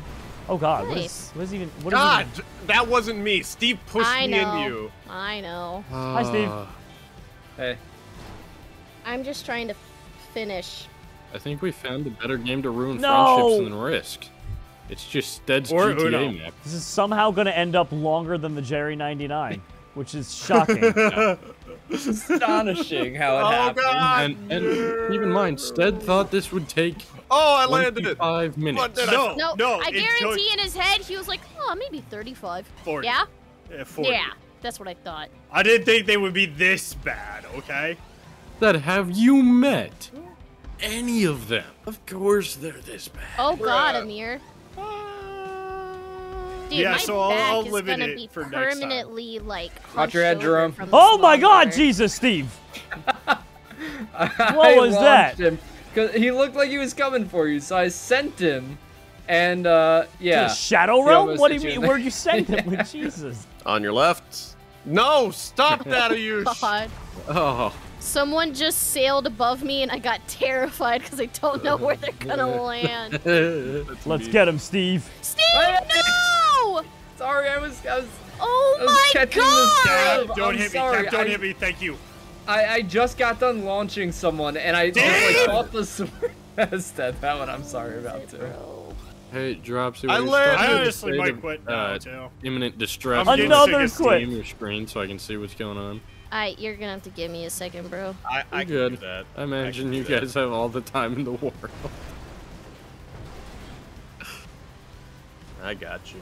S1: Oh God, what is,
S6: Nice.
S1: what is even? What is
S2: God,
S1: even?
S2: that wasn't me. Steve pushed
S6: I
S2: me
S6: know.
S2: into you.
S6: I know.
S1: Hi, Steve.
S5: Ah,
S4: Hey.
S6: I'm just trying to finish.
S5: I think we found a better game to ruin
S1: No!
S5: friendships than Risk. It's just Stead's
S3: Or
S5: GTA
S3: Uno.
S5: map.
S1: This is somehow going to end up longer than the Jerry 99, which is shocking.
S4: Astonishing how it
S2: Oh
S4: happened.
S2: god!
S5: And, and keep in mind, Stead thought this would take
S2: Oh, I landed it.
S5: 25 minutes.
S2: What did I-
S3: No,
S6: No,
S3: no,
S6: I guarantee
S3: took
S6: in his head he was like, oh, maybe 35.
S3: 40.
S6: Yeah?
S3: uh, 40.
S6: Yeah, that's what I thought.
S3: I didn't think they would be this bad, okay?
S5: That have you met any of them? Of course they're this bad.
S6: Oh god, Amir. Dude,
S3: Yeah,
S6: my
S3: so I'll-
S6: back
S3: I'll
S6: is
S3: limit
S6: gonna
S3: it
S6: be
S3: for next time.
S6: permanently like.
S4: Watch your head, Jerome.
S1: oh my god,
S6: lawnmower.
S1: Jesus, Steve!
S4: I
S1: was that?
S4: Him because he looked like he was coming for you, so I sent him, and uh, yeah.
S1: The Shadow Realm? What do you
S4: you
S1: mean? Where'd you send him? With Jesus.
S2: On your left. No, stop that, Ayush.
S6: God.
S5: Oh,
S6: Someone just sailed above me and I got terrified because I don't know where they're gonna land.
S1: Let's get him, Steve.
S6: Steve, no!
S4: Sorry, I was, I was,
S6: Oh
S4: I was
S6: my god!
S3: Dad,
S4: I'm
S3: don't hit me. Cap, don't
S4: I-
S3: hit me. Thank you.
S4: I, I just got done launching someone, and I just
S3: Dave!
S4: like caught the sword. That's that. That one I'm sorry about too.
S5: Hey, Dropsy.
S2: I
S5: when
S2: learned-
S3: I honestly might
S5: of,
S3: quit now,
S5: uh,
S3: too.
S5: Imminent distress.
S3: I'm getting
S1: Another
S3: sick
S1: quit.
S5: Name your screen so I can see what's going on.
S6: Alright, you're gonna have to give me a second, bro.
S2: I, I
S5: You're
S2: can
S5: good.
S2: do that.
S5: I imagine
S2: can
S5: you
S2: do that.
S5: guys have all the time in the world.
S2: I got you.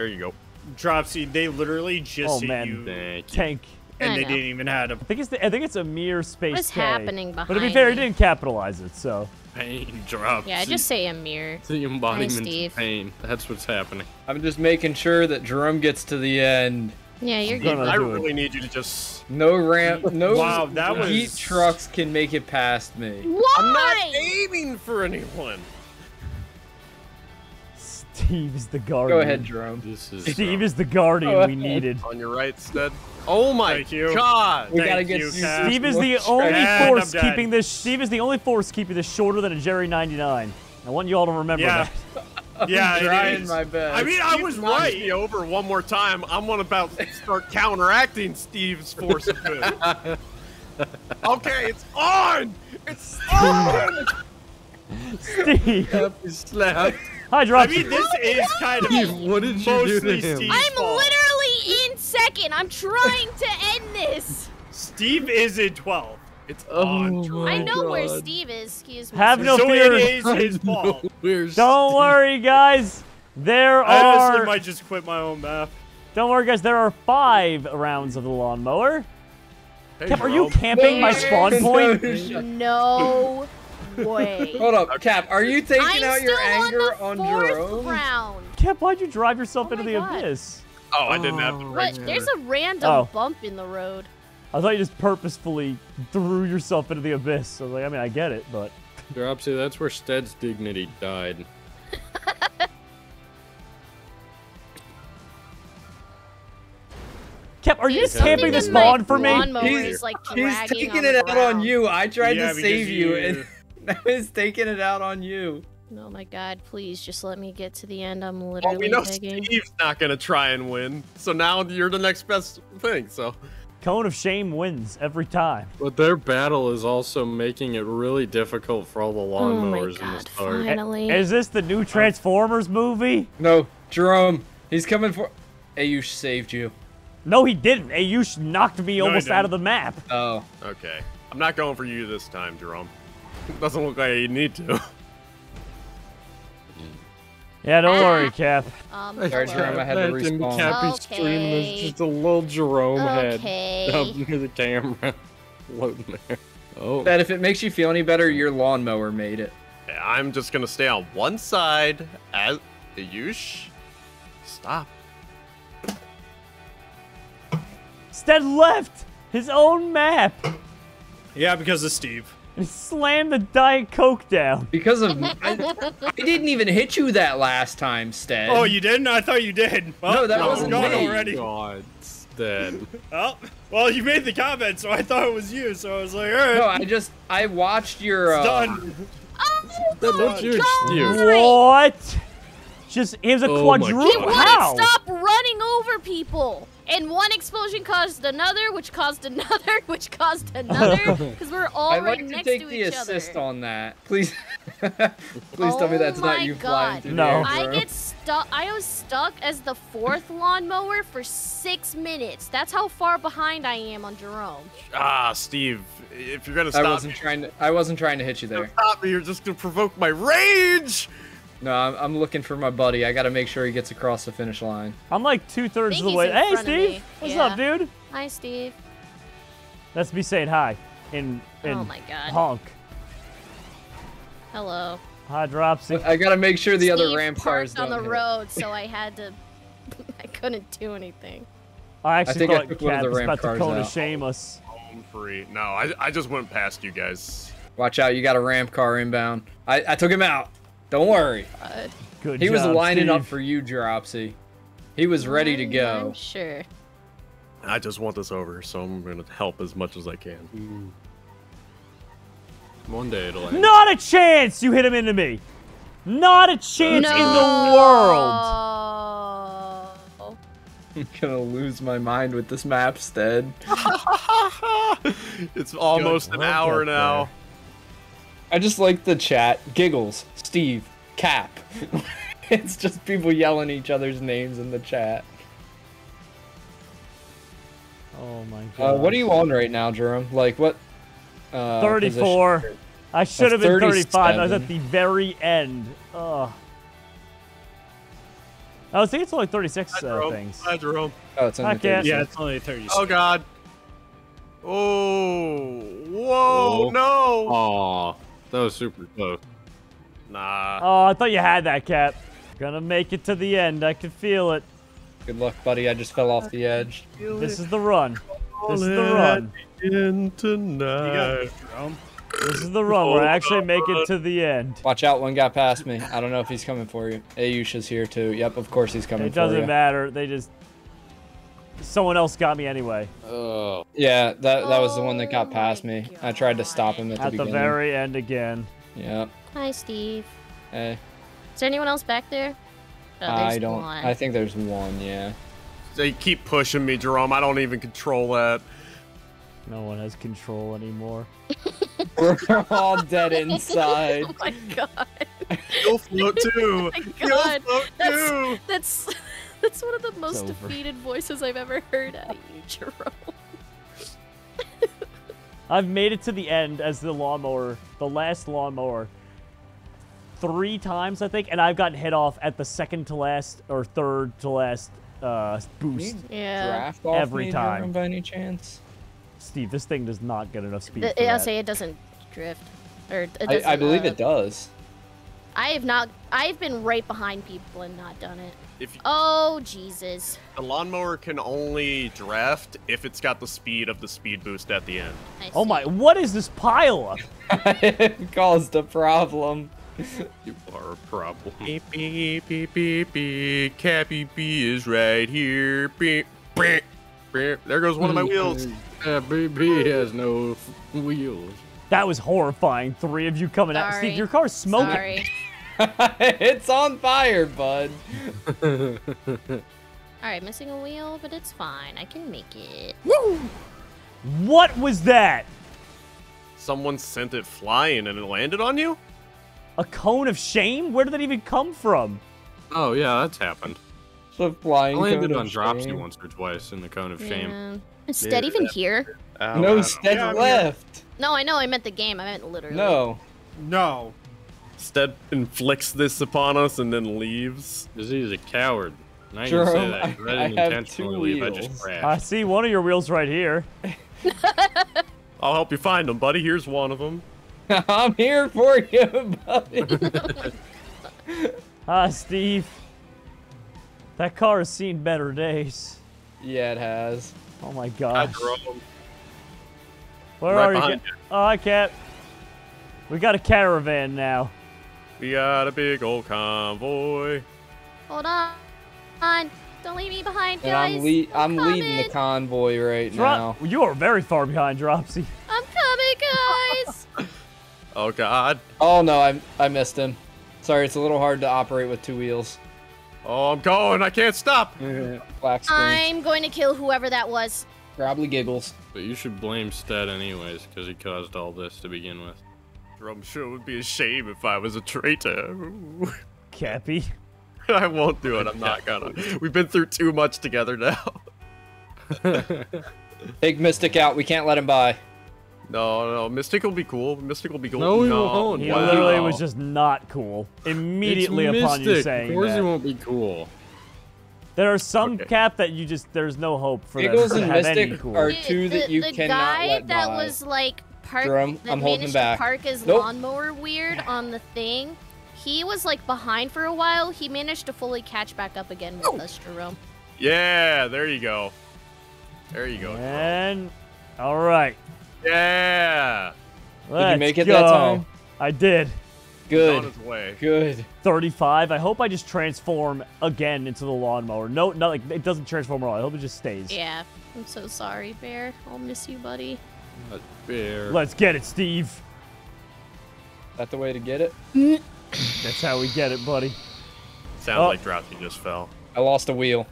S2: There you go.
S3: Dropsy, they literally just
S1: Oh,
S3: hit
S1: man.
S3: you,
S5: Thank you.
S1: Tank.
S3: and
S6: I
S3: they
S6: know.
S3: didn't even have to.
S1: I think it's the, I think it's a mere space
S6: What is
S1: K.
S6: happening
S1: But to be
S6: behind
S1: fair, he didn't capitalize it, so.
S5: Pain drops.
S6: Yeah, just say a mirror.
S5: It's the embodiment
S6: Steve.
S5: of pain. That's what's happening.
S4: I'm just making sure that Jerome gets to the end.
S6: Yeah, you're
S1: gonna
S6: good.
S2: I really need you to just.
S4: No ramp, no
S3: Wow, that was-
S4: heat trucks can make it past me.
S2: I'm not aiming for anyone.
S1: Steve's the guardian.
S4: Go ahead, Jerome.
S5: This is.
S1: Steve uh, is the guardian we needed.
S2: On your right, Stead. Oh my
S3: Thank you.
S2: god.
S4: We gotta get
S3: you,
S4: you-
S1: Steve is the only
S3: And
S1: force
S3: I'm done.
S1: keeping this. Steve is the only force keeping this shorter than a Jerry 99. I want you all to remember
S3: Yeah.
S1: that.
S3: Yeah,
S4: I'm
S3: it
S4: trying
S3: is.
S4: my best.
S3: I mean, I
S2: Steve
S3: was right.
S2: me over one more time. I'm gonna about start counteracting Steve's force of good. okay, it's on. It's on.
S1: Steve.
S5: Happy slap.
S1: Hi,
S3: I mean, this is kind of
S5: Steve, what did you do to
S3: mostly
S5: him?
S3: Steve's
S6: I'm
S3: fault.
S6: literally in second. I'm trying to end this.
S3: Steve is in 12.
S2: It's
S5: Oh
S2: on. Drew.
S5: my
S6: I know where Steve is. Excuse me.
S1: Have
S6: sir.
S1: no
S3: so
S1: fear.
S3: it is his fault.
S1: Don't
S5: Steve-
S1: worry, guys. There
S3: I honestly
S1: are.
S3: might just quit my own map.
S1: Don't worry, guys. There are five rounds of the lawnmower.
S2: Hey,
S1: Cap, are you
S2: Jerome.
S1: camping my spawn point?
S4: No
S6: way.
S4: Hold up, Cap. Are you taking
S6: I'm
S4: out your anger
S6: on
S4: on,
S6: the fourth
S4: Jerome?
S6: round.
S1: Cap, why'd you drive yourself
S6: Oh
S1: into the
S6: God.
S1: abyss?
S2: Oh, I didn't have to.
S5: Oh.
S2: right.
S6: What? There's a random
S1: Oh.
S6: bump in the road.
S1: I thought you just purposefully threw yourself into the abyss. So, like, I mean, I get it, but
S5: Dropsy, that's where Stead's dignity died.
S1: Cap, are you
S6: just
S1: camping the
S6: something in
S1: spawn for me?
S6: lawnmower
S4: He's-
S6: like,
S4: He's taking it out on you. I tried
S3: Yeah,
S4: to save you,
S3: you-
S4: and now he's taking it out on you.
S6: Oh my god, please just let me get to the end. I'm
S2: Well,
S6: literally
S2: we know
S6: begging.
S2: Steve's not gonna try and win, so now you're the next best thing. So
S1: Cone of Shame wins every time.
S5: But their battle is also making it really difficult for all the
S6: Oh my
S5: lawnmowers in the
S6: god, finally.
S1: Is this the new Transformers movie?
S4: No, Jerome. He's coming for. Ayush saved you.
S1: No, he didn't. Ayush knocked me
S3: he
S1: almost out of the map.
S4: Oh.
S2: okay, I'm not going for you this time, Jerome. Doesn't look like you need to.
S1: Yeah, don't worry, Cap.
S6: Um,
S4: Sorry,
S6: hello.
S4: Jerome, I had to respawn.
S5: Cappy streaming there's
S6: Okay.
S5: just a little Jerome head up near the camera floating there. Oh,
S4: That if it makes you feel any better, your lawnmower made it.
S2: I'm just gonna stay on one side as Ayush. Stop.
S1: Stead left his own map
S3: Yeah, because of Steve.
S1: And slammed the Diet Coke down.
S4: Because of. I, I didn't even hit you that last time, Stead.
S3: Oh, you didn't? I thought you did. Well,
S4: No, that
S3: I'm
S4: wasn't
S3: gone
S4: me.
S3: already.
S5: God, Stead.
S3: Oh, well, you made the comment, so I thought it was you. So I was like, all right,
S4: No, I just. I watched your.
S3: it's
S4: Uh,
S3: done.
S5: Stead, what's your excuse?
S1: What? Just it was a
S5: Oh
S1: quadruple.
S6: He wouldn't
S1: How?
S6: stop running over people. And one explosion caused another, which caused another, which caused another, because we're all
S4: I'd
S6: right
S4: like to
S6: next
S4: take
S6: to
S4: the
S6: each
S4: assist
S6: other.
S4: on that. Please, please tell me
S6: Oh
S4: that's not
S6: my
S4: you flying
S6: God.
S4: through
S1: No.
S4: the air.
S6: I get stuck. I was stuck as the fourth lawnmower for six minutes. That's how far behind I am on Jerome.
S2: Ah, Steve, if you're gonna stop, I
S4: wasn't trying to. I wasn't trying to hit you
S2: Don't
S4: there.
S2: stop me, you're just gonna provoke my rage!
S4: No, I'm, I'm looking for my buddy. I got to make sure he gets across the finish line.
S1: I'm like two thirds of the way. Hey, Steve. What's
S6: Yeah.
S1: up, dude?
S6: Hi, Steve.
S1: That's me saying hi. In in
S6: Oh my God.
S1: honk.
S6: Hello.
S1: Hi, Dropsy.
S4: I got to make sure the other
S6: Steve
S4: ramp cars
S6: parked on
S4: don't
S6: the
S4: hit.
S6: road, so I had to. I couldn't do anything.
S1: I actually
S4: think I
S1: thought
S4: took one of
S1: Cat
S4: the
S1: was
S4: ramp
S1: about to
S4: call
S1: Kona
S4: out.
S1: shame us.
S2: Home free. No, I, I just went past you guys.
S4: Watch out! You got a ramp car inbound. I, I took him out. Don't worry.
S6: Uh,
S1: Good
S4: He was
S1: job,
S4: lining up for you, Dropsy. He was ready to go.
S6: I'm sure.
S2: I just want this over, so I'm gonna help as much as I can.
S5: One day it'll end.
S1: Not a chance you hit him into me. Not a chance in the world.
S4: I'm gonna lose my mind with this map, Stead.
S2: it's almost an hour
S5: get
S2: now.
S4: I just like the chat. Giggles, Steve, Cap. it's just people yelling each other's names in the chat.
S1: Oh my god.
S4: Uh, what are you on right now, Jerome? Like what? Uh,
S1: 34.
S4: position?
S1: I should have been 35. I was at the very end. Ugh. I was thinking it's only 36
S2: Hi,
S1: uh,
S2: Jerome.
S1: things.
S2: Hi, Jerome.
S4: Oh, it's in
S1: Hi,
S4: the
S1: Cat.
S4: 36.
S3: Yeah, it's only 30
S2: Oh God. Oh, whoa,
S5: Oh.
S2: no.
S5: Aw, that was super close.
S2: Nah.
S1: Oh, I thought you had that, Cap. Gonna make it to the end. I can feel it.
S4: Good luck, buddy. I just fell off the edge.
S1: This is the run. This is the run.
S2: In
S3: You
S2: tonight.
S3: this,
S1: is the run We're actually make it to the end.
S4: Watch out, one got past me. I don't know if he's coming for you. Ayusha's here too. Yep, of course he's coming
S1: It doesn't matter. They just. Someone else got me anyway.
S4: Oh. Yeah, that that was the one that got past me. I tried to stop him at the
S1: At the very end again.
S4: Yep.
S6: Hi, Steve.
S4: Hey.
S6: Is there anyone else back there? Oh,
S4: I don't.
S6: one.
S4: I think there's one. Yeah.
S2: They keep pushing me, Jerome. I don't even control that.
S1: No one has control anymore.
S4: We're all dead inside.
S6: Oh my god.
S2: You'll float too.
S6: Oh my
S2: You'll
S6: God.
S2: float
S6: That's
S2: too.
S6: that's that's one of the most defeated voices I've ever heard out of you, Jerome.
S1: I've made it to the end as the lawnmower, the last lawnmower, three times I think, and I've gotten hit off at the second to last or third to last uh, boost.
S6: Yeah.
S4: Draft off
S1: Every time.
S4: By any chance?
S1: Steve, this thing does not get enough speed.
S6: The,
S1: for
S6: I'll
S1: that.
S6: say it doesn't drift, or it
S4: I,
S6: doesn't,
S4: I believe
S6: uh,
S4: it does.
S6: I have not. I've been right behind people and not done it.
S2: If
S6: Oh Jesus!
S2: the lawnmower can only draft if it's got the speed of the speed boost at the end.
S1: Oh my! What is this pile up?
S4: it caused a problem.
S5: You are a problem.
S2: Beep beep beep beep beep. Cappy B is right here. Beep beep beep. There goes one of my wheels.
S5: Yeah, BB has no f- wheels.
S1: That was horrifying. Three of you coming out. Steve, your car's smoking.
S6: Sorry.
S4: it's on fire, bud.
S6: All right, missing a wheel, but it's fine. I can make it. Woo!
S1: What was that?
S2: Someone sent it flying and it landed on you?
S1: A cone of shame? Where did that even come from?
S5: Oh yeah, that's happened.
S4: The
S5: I
S4: flying
S5: landed on
S4: of
S5: Dropsy once or twice in the cone of shame.
S6: Yeah. Is Stead
S2: Yeah.
S6: even here?
S4: No, Stead
S3: Yeah, I'm here.
S4: left.
S6: No, I know. I meant the game. I meant literally.
S4: No.
S3: No.
S2: Stead inflicts this upon us and then leaves.
S5: Because he's a coward. And I didn't say
S4: Jerome,
S5: that. 'cause I,
S4: I-
S5: didn't
S4: I have
S5: intentionally
S4: two
S5: leave. I just crashed.
S1: I see one of your wheels right here.
S2: I'll help you find them, buddy. Here's one of them.
S4: I'm here for you, buddy.
S1: Ah, Steve. That car has seen better days.
S4: yeah, it has.
S1: Oh my
S2: I
S1: gosh.
S2: drove.
S1: Where
S2: right
S1: are you?
S2: behind
S1: Ca- Oh, hi, Cat. We got a caravan now.
S2: We got a big old convoy.
S6: Hold on. On. Don't leave me behind,
S4: And
S6: guys.
S4: I'm, le- I'm leading the convoy right now.
S1: Dro- you are very far behind, Dropsy.
S6: I'm coming, guys.
S2: Oh God.
S4: Oh no, I I missed him. Sorry, it's a little hard to operate with two wheels.
S2: Oh, I'm going. I can't stop.
S4: Black screen.
S6: I'm going to kill whoever that was.
S4: Probably giggles.
S5: But you should blame Stead anyways, because he caused all this to begin with.
S2: I'm sure it would be a shame if I was a traitor.
S1: Cappy.
S2: I won't do it. I'm not gonna. We've been through too much together now.
S4: Take Mystic out. We can't let him by.
S2: No, no. Mystic will be cool. Mystic will be cool.
S5: No, he won't.
S1: He
S2: wow.
S1: literally was just not cool. Immediately
S5: It's
S1: upon you
S5: Mystic.
S1: saying
S5: Of course
S1: that.
S5: he won't be cool.
S1: There are some
S2: Okay.
S1: cap that you just there's no hope for them
S4: Giggles
S1: to
S4: and
S1: have any
S4: Mystic
S1: cool.
S4: are
S6: The-
S4: two that you
S6: the
S4: cannot
S6: guy that
S4: by.
S6: was like park
S4: Jerome,
S6: that
S4: I'm holding
S6: managed
S4: back.
S6: to park his
S4: Nope.
S6: lawnmower weird on the thing. He was like behind for a while. He managed to fully catch back up again with oh. us, Jerome.
S2: Yeah, there you go. There you go.
S1: And all right,
S2: Yeah.
S1: let's
S4: make it
S1: go.
S4: that time?
S1: I did.
S2: He's on
S4: Good.
S2: his way.
S4: Good.
S1: 35. I hope I just transform again into the lawnmower. No, not like it doesn't transform at all. I hope it just stays.
S6: Yeah, I'm so sorry, Bear. I'll miss you, buddy.
S5: Not fair.
S1: Let's get it, Steve.
S4: That the way to get it?
S1: That's how we get it, buddy.
S2: Sounds
S1: Oh.
S2: like Dropsy just fell.
S4: I lost a wheel.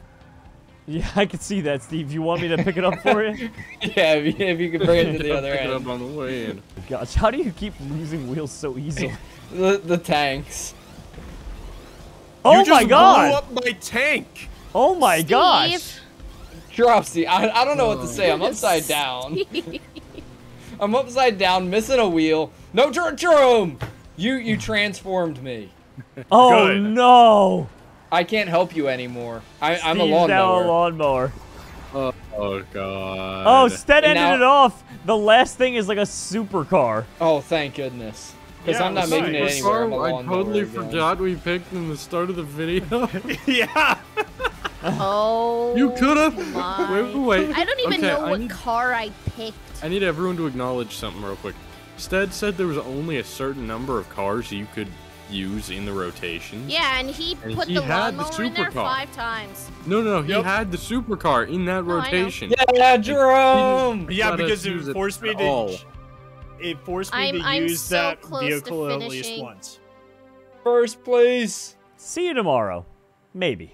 S1: Yeah, I can see that, Steve. You want me to pick it up for you?
S4: Yeah, if you, if you could bring it to the other
S5: Pick it
S4: end.
S5: up on the way in.
S1: Gosh, how do you keep losing wheels so easily?
S4: The, the tanks.
S1: Oh
S2: you just
S1: my god!
S2: blew up my tank.
S1: Oh my gosh!
S6: Steve.
S4: Dropsy, I, I don't know what to oh. say. I'm upside down. I'm upside down, missing a wheel. No, Jer- Jerome! You you transformed me.
S1: Oh
S2: Good.
S1: no!
S4: I can't help you anymore. I, I'm a
S1: Steve's now a
S4: lawnmower.
S1: lawnmower.
S5: Oh, oh god.
S1: Oh, Stead ended
S4: now-
S1: it off. The last thing is like a supercar.
S4: Oh, thank goodness. Because
S2: Yeah,
S4: I'm not
S2: it was
S4: making it
S2: nice.
S4: anywhere. I'm a
S5: I totally
S4: again.
S5: forgot we picked in the start of the video.
S2: yeah.
S6: Oh.
S5: you could have. Wait, wait, wait.
S6: I don't even
S5: Okay,
S6: know
S5: I
S6: what
S5: need-
S6: car I picked.
S5: I need everyone to acknowledge something real quick. Stead said there was only a certain number of cars you could use in the rotation.
S6: Yeah, and he
S5: And
S6: put
S5: he
S6: the
S5: had the
S6: lawnmower in there
S5: supercar.
S6: five times.
S5: No, no, no. He
S2: Yep.
S5: had the supercar in that
S6: No,
S5: rotation.
S4: Yeah, Jerome!
S3: Yeah, because it
S5: it
S3: forced me to.
S5: all.
S3: It forced me
S6: I'm-
S3: to
S6: I'm
S3: use
S6: so
S3: that vehicle at least once.
S4: First place.
S1: See you tomorrow. Maybe.